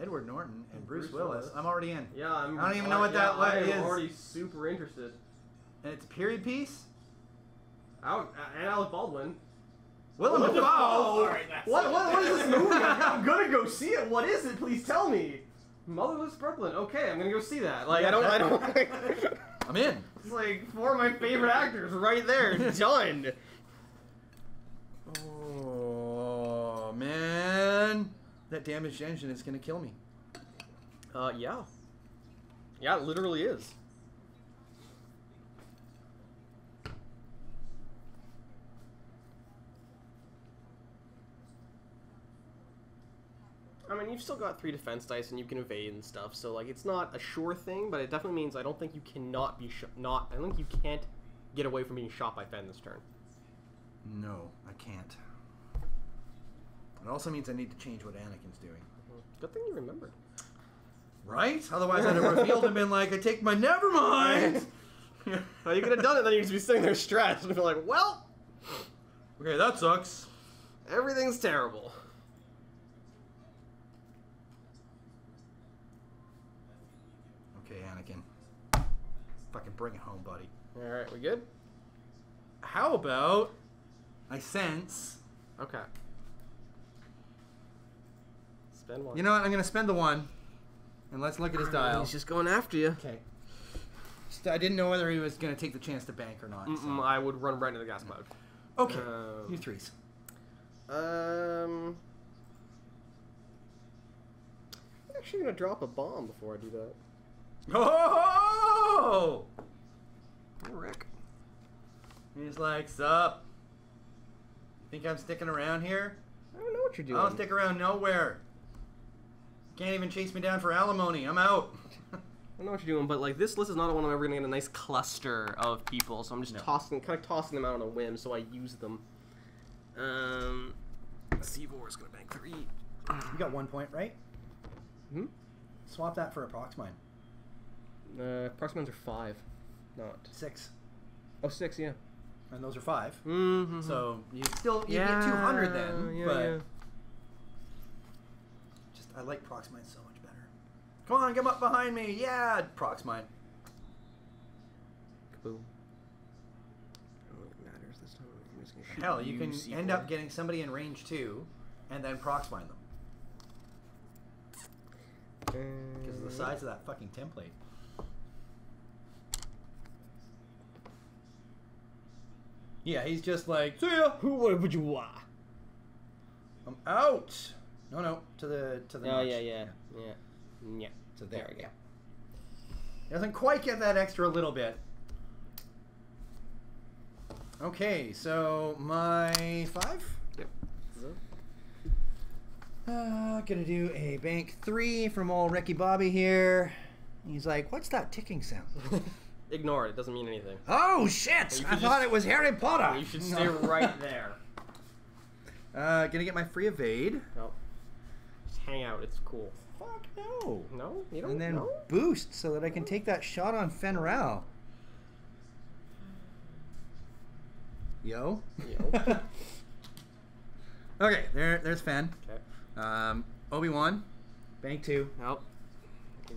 Edward Norton and Bruce, Bruce Willis. Willis. I'm already in. Yeah, I'm. I don't even know what that yeah, is. I'm already super interested. And it's a period piece. Out and Alec Baldwin. Willem What Dafoe. Oh, Alright, What, what, what is this movie? I'm (laughs) gonna go see it. What is it? Please tell me. Motherless Brooklyn. Okay, I'm gonna go see that. Like I don't, I don't. (laughs) I'm in. it's like four of my favorite actors right there. (laughs) Done. Oh man, that damaged engine is gonna kill me. Uh, yeah. Yeah, it literally is. You've still got three defense dice and you can evade and stuff, so like it's not a sure thing, but it definitely means I don't think you cannot be sh- not. I don't think you can't get away from being shot by Fenn this turn. No, I can't. It also means I need to change what Anakin's doing. Good thing you remembered. Right? Otherwise, I'd have revealed and been like, I take my never mind. (laughs) Well, you could have done it, then you'd just be sitting there stressed and be like, well, okay, that sucks. everything's terrible. Okay, Anakin. Fucking bring it home, buddy. Alright, we good? How about I sense? Okay. Spend one. You know what? I'm gonna spend the one, and let's look at his dial. He's just going after you. Okay. Just- I didn't know whether he was gonna take the chance to bank or not. so- Mm-mm, I would run right into the gas cloud. Okay. Um, you threes. Um. I'm actually gonna drop a bomb before I do that. Oh! Hey, Rick. He's like, sup? Think I'm sticking around here? I don't know what you're doing. I don't stick around nowhere. Can't even chase me down for alimony. I'm out. (laughs) I don't know what you're doing, but like this list is not one I'm ever gonna get a nice cluster of people, so I'm just No. tossing, kind of tossing them out on a whim, so I use them. Um, Seavor is gonna bank three. you got one point, right? Hmm. Swap that for a Proxmine. Uh, Proxmines are five, not Six. oh six, yeah. And those are 5 Mm-hmm. So you still you yeah, get 200 then, yeah, but yeah. just I like Proxmine so much better. Come on, come up behind me. Yeah, Proxmine. mine. Kaboom. I don't think it matters this time. I'm just gonna shoot Hell, you can C4. end up getting somebody in range two, and then Proxmine them because of the size of that fucking template. Yeah, he's just like, see ya. Who would you want? I'm out. No, no, to the to the. Oh notch. yeah, yeah, yeah, yeah. So there, There we go. He doesn't quite get that extra little bit. Okay, so my five. Yep. Uh, gonna do a bank three from old Ricky Bobby here. He's like, "What's that ticking sound?" (laughs) Ignore it. It doesn't mean anything. oh shit! I thought just- it was Harry Potter. You should stay right (laughs) there. Uh, gonna get my free evade. No. Just hang out. It's cool. Fuck no. No, you don't. And then know. boost so that I can take that shot on Fenn Rau. Yo. Yo. (laughs) okay, there, there's Fenn. Okay. Um, Obi Wan, bank two. Nope.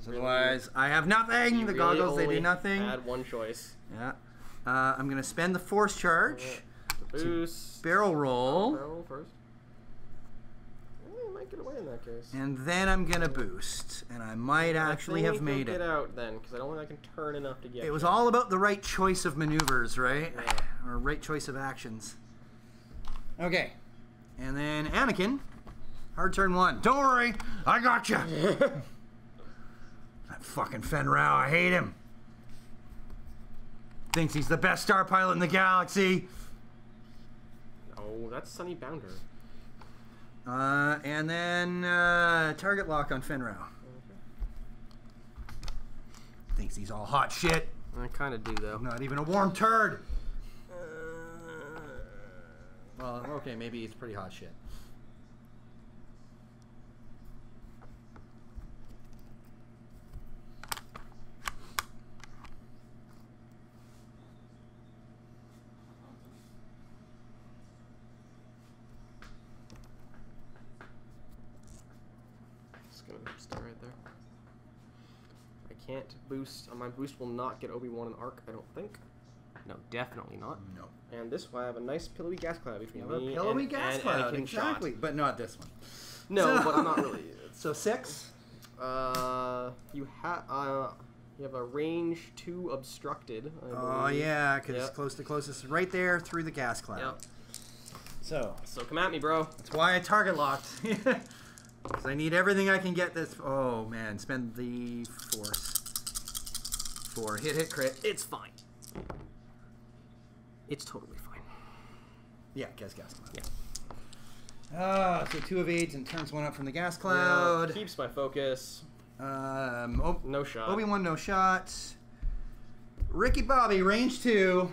Otherwise, I have nothing. You the really goggles, they do only nothing. Had one choice. Yeah. Uh, I'm gonna spend the force charge. To boost. Barrel roll. Barrel first. Might get away in that case. And then I'm gonna boost. And I might actually I have think made you'll it. Get out then, because I don't think I can turn enough to get. It was you. all about the right choice of maneuvers, right? Yeah. Or right choice of actions. Okay. And then Anakin. Hard turn one. Don't worry, I got you. (laughs) that fucking Fenn Rau, I hate him. Thinks he's the best star pilot in the galaxy. Oh, that's Sunny Bounder. Uh, and then uh, target lock on Fenn Rau. Thinks he's all hot shit. I kind of do though. Not even a warm turd. Well, okay, maybe he's pretty hot shit. Just gonna start right there. I can't boost. Uh, my boost will not get Obi Wan and Arc. I don't think. No, definitely not. No. And this way, I have a nice pillowy gas cloud between You a me pillowy and, gas and cloud, Anakin exactly, Shot. but not this one. No, So- but I'm not (laughs) really. So six. Uh, you have uh, you have a range two obstructed. Oh yeah, because Yep. close to closest, right there through the gas cloud. Yep. So So come at me, bro. that's why I target locked. (laughs) 'Cause I need everything I can get. This. Oh man, spend the force for hit, hit, crit. It's fine. It's totally fine. Yeah, gas, gas cloud. Yeah. Ah, so two evades and turns one up from the gas Yeah, cloud. keeps my focus. Um, oh, No shot. Obi Wan, no shot. Ricky Bobby, range two.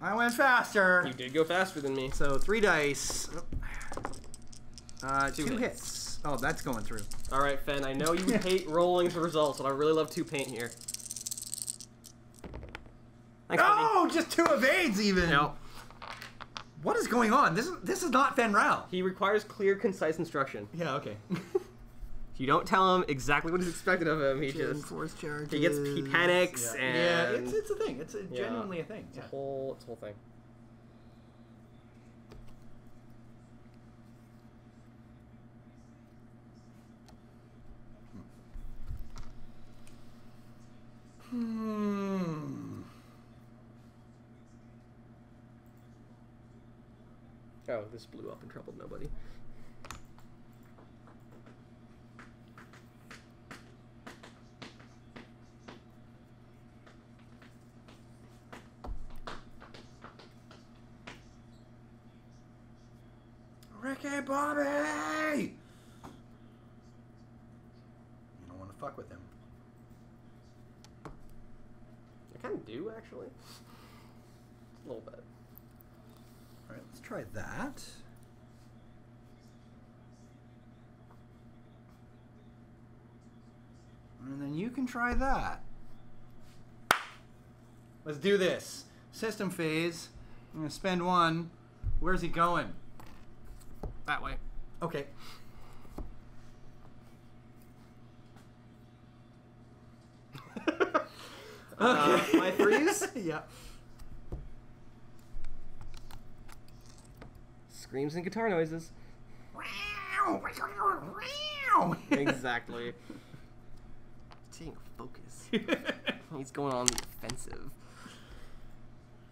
I went faster. You did go faster than me. So three dice. Uh, Two two, hits. hits. Oh, that's going through. All right, Fenn. I know you (laughs) hate rolling the results, but I really love two paint here. Thanks, buddy. Oh, just two evades even. No. What is going on? This is this is not Fenn Rau. He requires clear, concise instruction. Yeah. Okay. If you don't tell him exactly what is expected of him, he just force charges. he gets he panics Yeah, and yeah it's, it's a thing. It's a, Yeah. genuinely a thing. it's Yeah. a whole it's a whole thing. Hmm. Oh, this blew up and troubled nobody. Ricky Bobby. You don't want to fuck with him. I kind of do actually. A little bit try that. And then you can try that. Let's do this. System phase. I'm going to spend one. Where's he going? That way. Okay. (laughs) okay. Uh, my freeze? (laughs) yeah. Screams and guitar noises. Exactly. (laughs) Taking focus. (laughs) He's going on the offensive.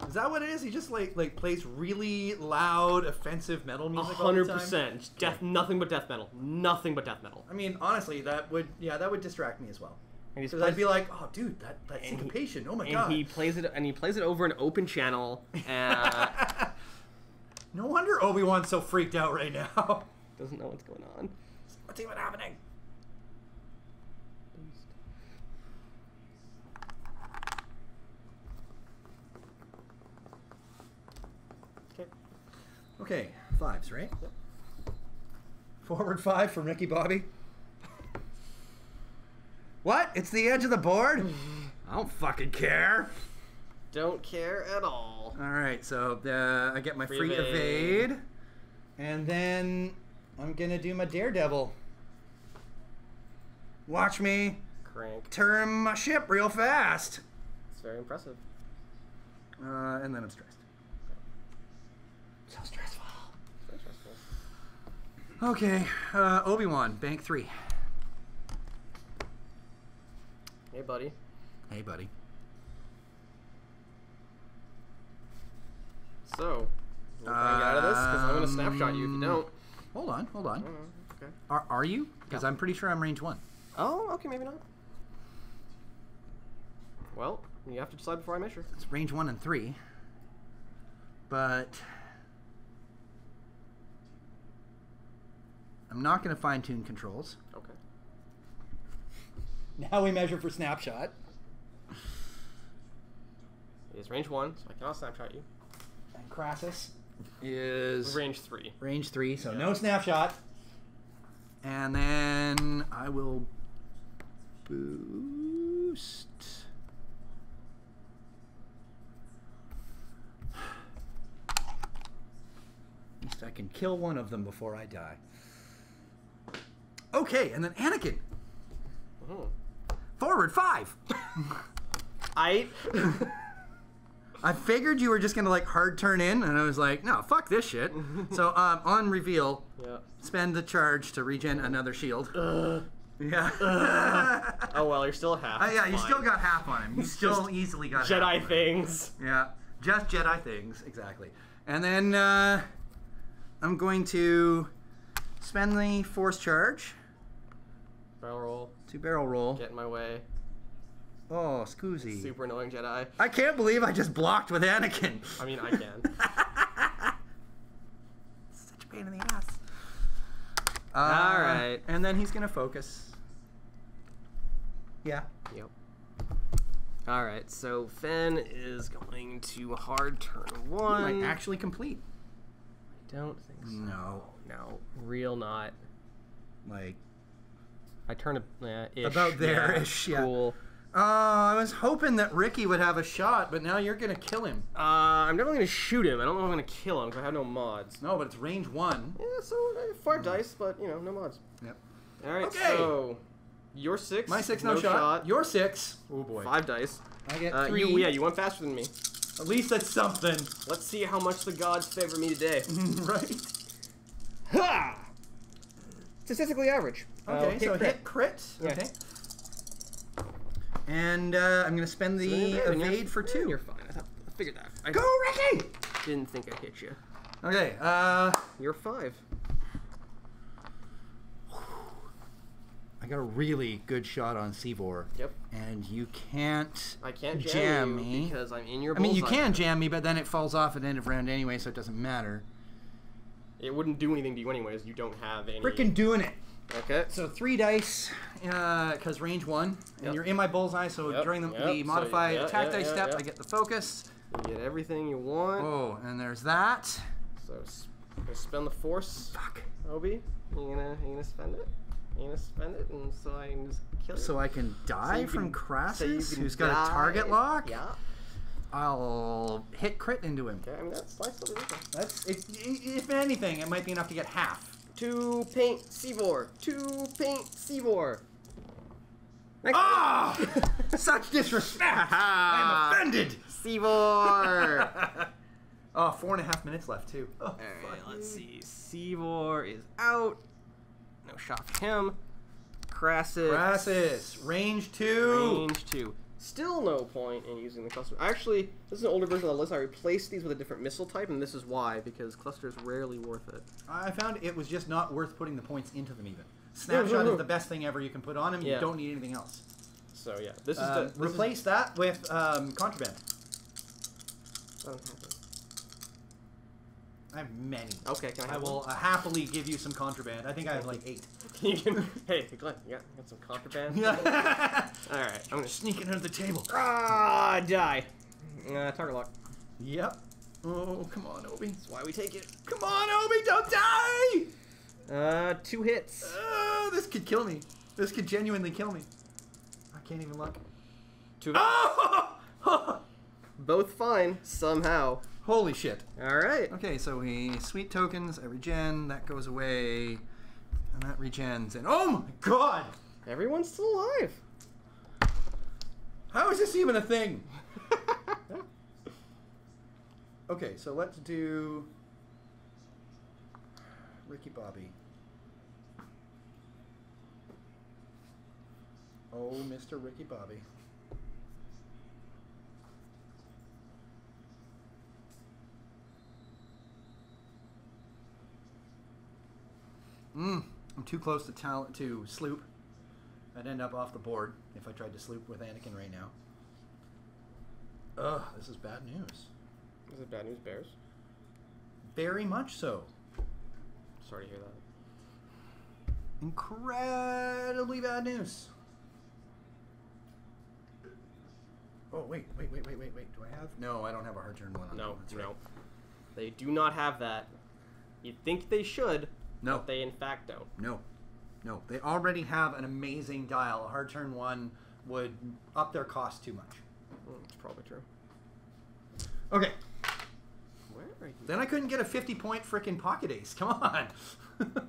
Is that what it is? He just like like plays really loud, offensive metal music all hundred percent. Death. Nothing but death metal. Nothing but death metal. I mean, honestly, that would yeah, that would distract me as well. Because I'd be like, oh, dude, that that And he- syncopation. oh my and god. he plays it and he plays it over an open channel. (laughs) Uh, no wonder Obi Wan's so freaked out right now. (laughs) doesn't know what's going on. What's even happening? Okay. Okay, fives, right? Forward five from Ricky Bobby. What? It's the edge of the board? I don't fucking care. Don't care at all. All right, so uh, I get my Free free evade. evade. and then I'm gonna do my daredevil. Watch me Crank. turn my ship real fast. It's very impressive. Uh, and then I'm stressed. So stressful. Very stressful. Okay, uh, Obi Wan, bank three. Hey, buddy. Hey, buddy. So, to try out of this? Because I'm going to snapshot you if you Um, don't. Hold on, hold on. Oh, okay. Are, are you? Because Yeah. I'm pretty sure I'm range one. Oh, okay, maybe not. Well, you have to decide before I measure. It's range one and three. But I'm not going to fine tune controls. Okay. Now we measure for snapshot. It is range one, so I cannot snapshot you. And Krassis is Range three. range three, so Yeah. no snapshot. And then I will boost. At least I can kill one of them before I die. Okay, and then Anakin, Mhm. forward five. I. (laughs) I figured you were just gonna like hard turn in, and I was like, no, fuck this shit. (laughs) so um, on reveal, yeah. spend the charge to regen another shield. Yeah. (laughs) Oh well, you're still half. Uh, yeah, you still got half on him. You still easily got half Jedi things. Yeah, just Jedi things, exactly. And then uh, I'm going to spend the force charge Barrel roll. to barrel roll. Get in my way. Oh, scoozy. Super annoying Jedi. I can't believe I just blocked with Anakin. I mean, I can. (laughs) Such a pain in the ass. Uh, All right. And then he's gonna focus. Yeah. Yep. All right, so Fenn is going to hard turn one. might actually complete. I don't think so. No. No, real not. Like. I turn a yeah, ish. About there-ish, yeah. Cool. Uh, I was hoping that Ricky would have a shot, but now you're gonna kill him. Uh, I'm definitely gonna shoot him. I don't know if I'm gonna kill him because I have no mods. No, but it's range one. Yeah, so uh, far dice, but you know, no mods. Yep. All right, Okay. so your six. My six, no, shot. Your six. Oh boy. Five dice. I get Uh, three. you, yeah, you went faster than me. At least that's something, Let's see how much the gods favor me today. (laughs) right? ha! Statistically average. Okay, Uh, so crit. hit crit. Yeah. Okay. And uh, I'm gonna spend the So you're good, and you're- evade for two. You're fine. I, thought, I figured that. I Go, Ricky! didn't think I hit you. Okay. Uh, You're five. (sighs) I got a really good shot on Seavor, Yep. and you can't. I can't jam, Jam me. because I'm in your. I mean, you can jam me, but then it falls off at the end of round anyway, so it doesn't matter. It wouldn't do anything to you anyways. You don't have any. Frickin' doing it. Okay. So three dice, uh, because range one, and Yep. you're in my bullseye. So Yep, during the, yep, the so yeah, attack yeah, dice yeah, step. I get the focus. You get everything you want. Oh, and there's that. So spend the force, Fuck. Obi. You gonna you gonna spend it? You gonna spend it, and so I can just kill you. So I can die you from can- so Krassis, can who's got a target lock. Yeah. I'll hit crit into him. Okay. I mean that's. Still. That's if, if anything, it might be enough to get half. Two paint Seavor. Two paint Seavor. Next Ah! (laughs) Such disrespect! (laughs) I'm offended! Seavor! (laughs) oh, four and a half minutes left, too. Oh, Alright, fuck let's see. Seavor is out. No shot for him. Krassis. Krassis, range two. Range 2. Still no point in using the cluster. Actually, this is an older version of the list. I replaced these with a different missile type, and this is why because cluster is rarely worth it. I found it was just not worth putting the points into them even. No, no, Snapshot no. is the best thing ever you can put on them. You don't need anything else. So yeah, this is Uh, the this is- replace that with um, contraband. I have it. I have many. Okay, can I I will uh, happily give you some contraband. I think I have like eight. (laughs) you can, hey, Glenn, you got, you got some contraband? (laughs) Yeah. All right, I'm gonna. Sneak it under the table. Ah, die. Uh, target lock. Yep. Oh, come on, Obi. That's why we take it. Come on, Obi, don't die! Uh, two hits. Oh, this could kill me. This could genuinely kill me. I can't even look. Two. (laughs) Oh! Both fine somehow. Holy shit. All right. Okay, so we sweet tokens, every gen. that goes away, and that regens, and oh my god! Everyone's still alive. How is this even a thing? (laughs) Okay, so let's do Ricky Bobby. Oh, Mr. Ricky Bobby. Mm, I'm too close to talent to sloop. I'd end up off the board if I tried to sloop with Anakin right now. Ugh, this is bad news. Is it bad news, Bears? Very much so. Sorry to hear that. Incredibly bad news. Oh wait, wait, wait, wait, wait, wait. Do I have? No, I don't have a hard turn one. On No. That's no. right. They do not have that. You'd think they should, No, but they in fact don't. no, no. They already have an amazing dial. A hard turn one would up their cost too much. Mm, It's probably true. Okay, Where are you? then I couldn't get a 50 point freaking pocket ace. Come on. (laughs)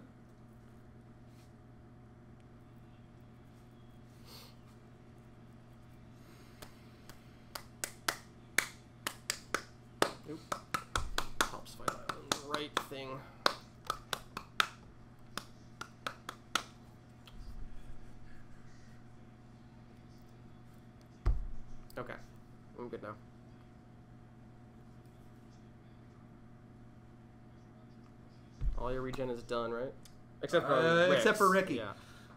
Nope. Top Spice Right thing. Okay. I'm good now. All your regen is done, right? Except for Uh, except for Ricky. Yeah.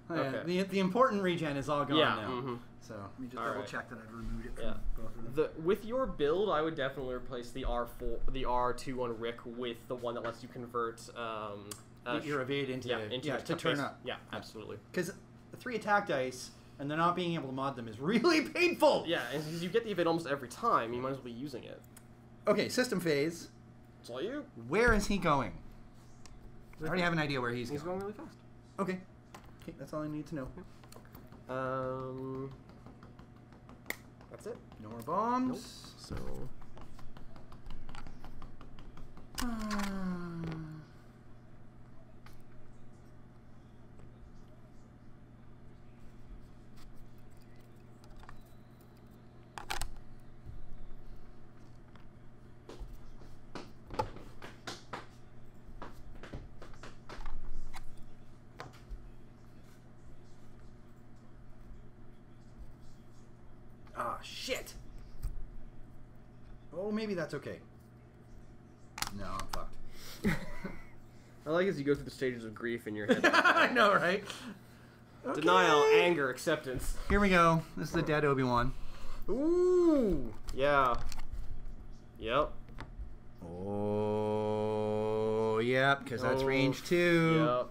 Uh, Okay. the, the important regen is all gone Yeah, now. mhm. So let me just All double right. check that I've removed it from Yeah. both of them. The with your build, I would definitely replace the R four, the R two on Rick with the one that lets you convert um, uh, your evade into yeah, into yeah, to turn base. up. Yeah, absolutely. Because three attack dice and they're not being able to mod them is (laughs) really painful. Yeah, and since you get the evade almost every time, you might as well be using it. Okay, system phase. It's all you. Where is he going? I already have an idea where he's, going. He's going. going really fast. Okay. Okay, that's all I need to know. Um, that's it. No more bombs. So Hmm. Ah, shit. Oh, maybe that's okay. No, I'm fucked. (laughs) I like as you go through the stages of grief in your head. (laughs) I know, right? Denial, anger, acceptance. Here we go. This is the dead Obi Wan. Ooh, yeah. Yep. Oh, yep, because that's Oh, range two. Yep.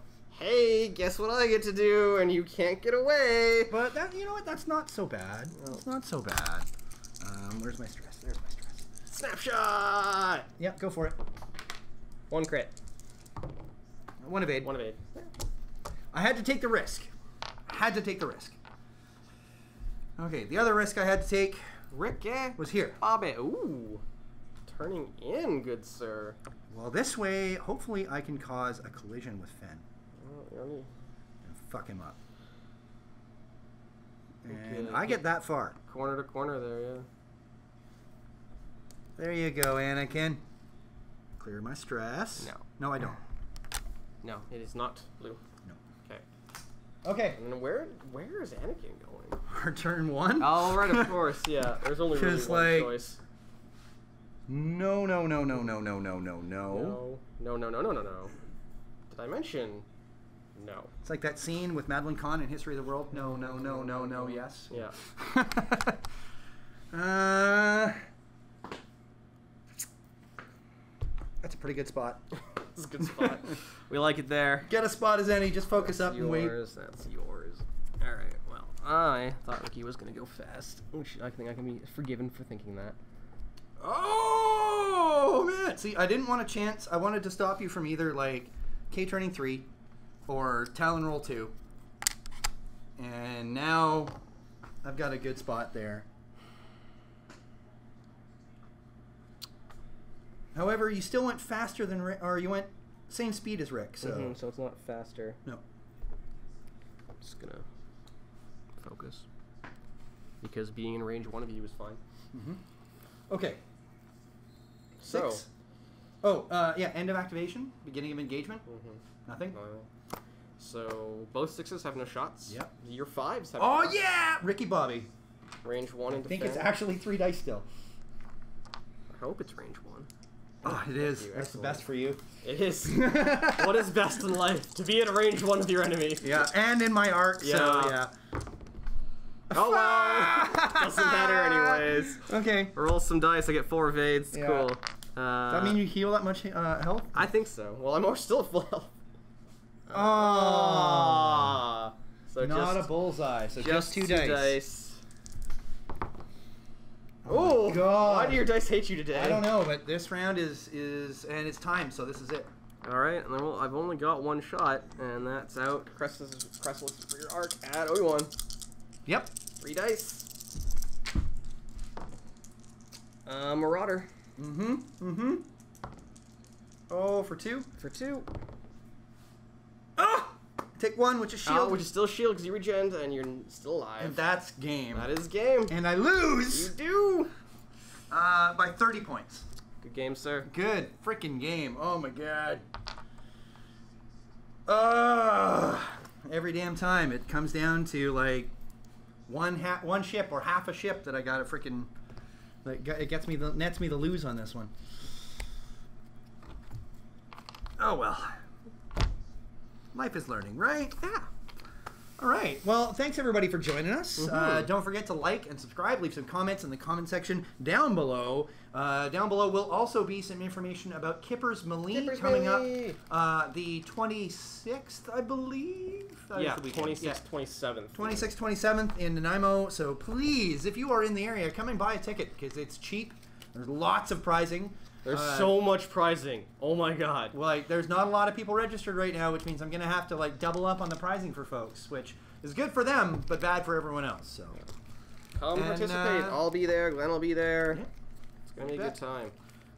Hey, guess what I get to do, and you can't get away. But that, you know what? That's not so bad. It's not so bad. Um, where's my stress? There's my stress. Snapshot. Yep, go for it. One crit. One evade. One evade. I had to take the risk. I had to take the risk. Okay, the other risk I had to take Rick, was here. Bobby. Ooh. Turning in, good sir. Well, this way, hopefully, I can cause a collision with Fenn Oh, you're only- and fuck him up. And. I get that far. Corner to corner there, yeah. There you go, Anakin. Clear my stress. No. No, I don't. No, it is not blue. No. Okay. Okay. And where where is Anakin going? (laughs) Our turn one. Oh, right, of course, yeah. (laughs) There's only really one like- choice. No, no, no, no, no, no, no, no, no. No, no, no, no, no, no, no. Did I mention? No. It's like that scene with Madeline Kahn in History of the World. No, no, no, no, no, yes. Yeah. (laughs) uh, that's a pretty good spot. It's a good spot. (laughs) we like it there. Get a spot as any. Just focus up That's and wait. That's yours. All right. Well, I thought Ricky was gonna go fast, which I think I can be forgiven for thinking that. Oh man! See, I didn't want a chance. I wanted to stop you from either like K turning three or Talon roll two. And now I've got a good spot there. However, you still went faster than Rick, or you went same speed as Rick. So Mhm, so it's not faster. no. I'm just gonna focus because being in range one of you is fine. Mm-hmm. Okay. So, Six. Oh, uh, yeah. End of activation. Beginning of engagement. Mm-hmm. Nothing. So both sixes have no shots. Yep. Your fives have. Oh shots. yeah, Ricky Bobby. Range one and. I and think it's actually three dice still. I hope it's range one. Oh, it is. you. That's the best for you. It is. (laughs) what is best in life? To be in range one of your enemy. Yeah, and in my arc, so Yeah. yeah. Oh well. (laughs) Doesn't matter anyways. Okay. Roll some dice. I get four evades. Yeah. Cool. Uh, Does that mean you heal that much uh, health? I think so. Well, I'm still full health. Oh. Ah. So Not just, a bullseye, so just, two, dice. dice. Oh God. Why do your dice hate you today? I don't know, but this round is is and it's time, so this is it. All right, and then we'll, I've only got one shot, and that's out. Crest is Crest for your arc at Obi Wan. Yep. Three dice. Uh, Marauder Mm-hmm. Mm-hmm. Oh, for two. for two. Ah! Take one, which is shield. Shield, which is still shield because you regen and you're still alive. and that's game. that is game. and I lose. You do. uh, by 30 points. Good game, sir. Good freaking game. Oh my god. Uh, every damn time it comes down to like one ha- one ship or half a ship that I got to freaking it gets me the nets me the lose on this one. Oh well. Life is learning, right? Yeah. All right. Well, thanks everybody for joining us. Uh, don't forget to like and subscribe. Leave some comments in the comment section down below. Uh, down below will also be some information about Kippers Melee Kippers coming Melee. up uh, the 26th, I believe. That is Yeah, the 26th, Yeah. 27th. 26th, 27th in Nanaimo. So please, if you are in the area, come and buy a ticket because it's cheap. There's lots of prizing. There's Uh, so much prizing. Oh my god. like there's not a lot of people registered right now, which means I'm gonna have to like double up on the prizing for folks, which is good for them but bad for everyone else. So Come And, participate. uh, I'll be there. Glenn will be there. Yeah. Gonna be a good time.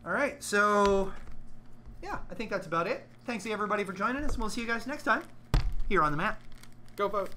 all right, so yeah, I think that's about it. Thanks to everybody for joining us, and we'll see you guys next time here on the map. Go vote.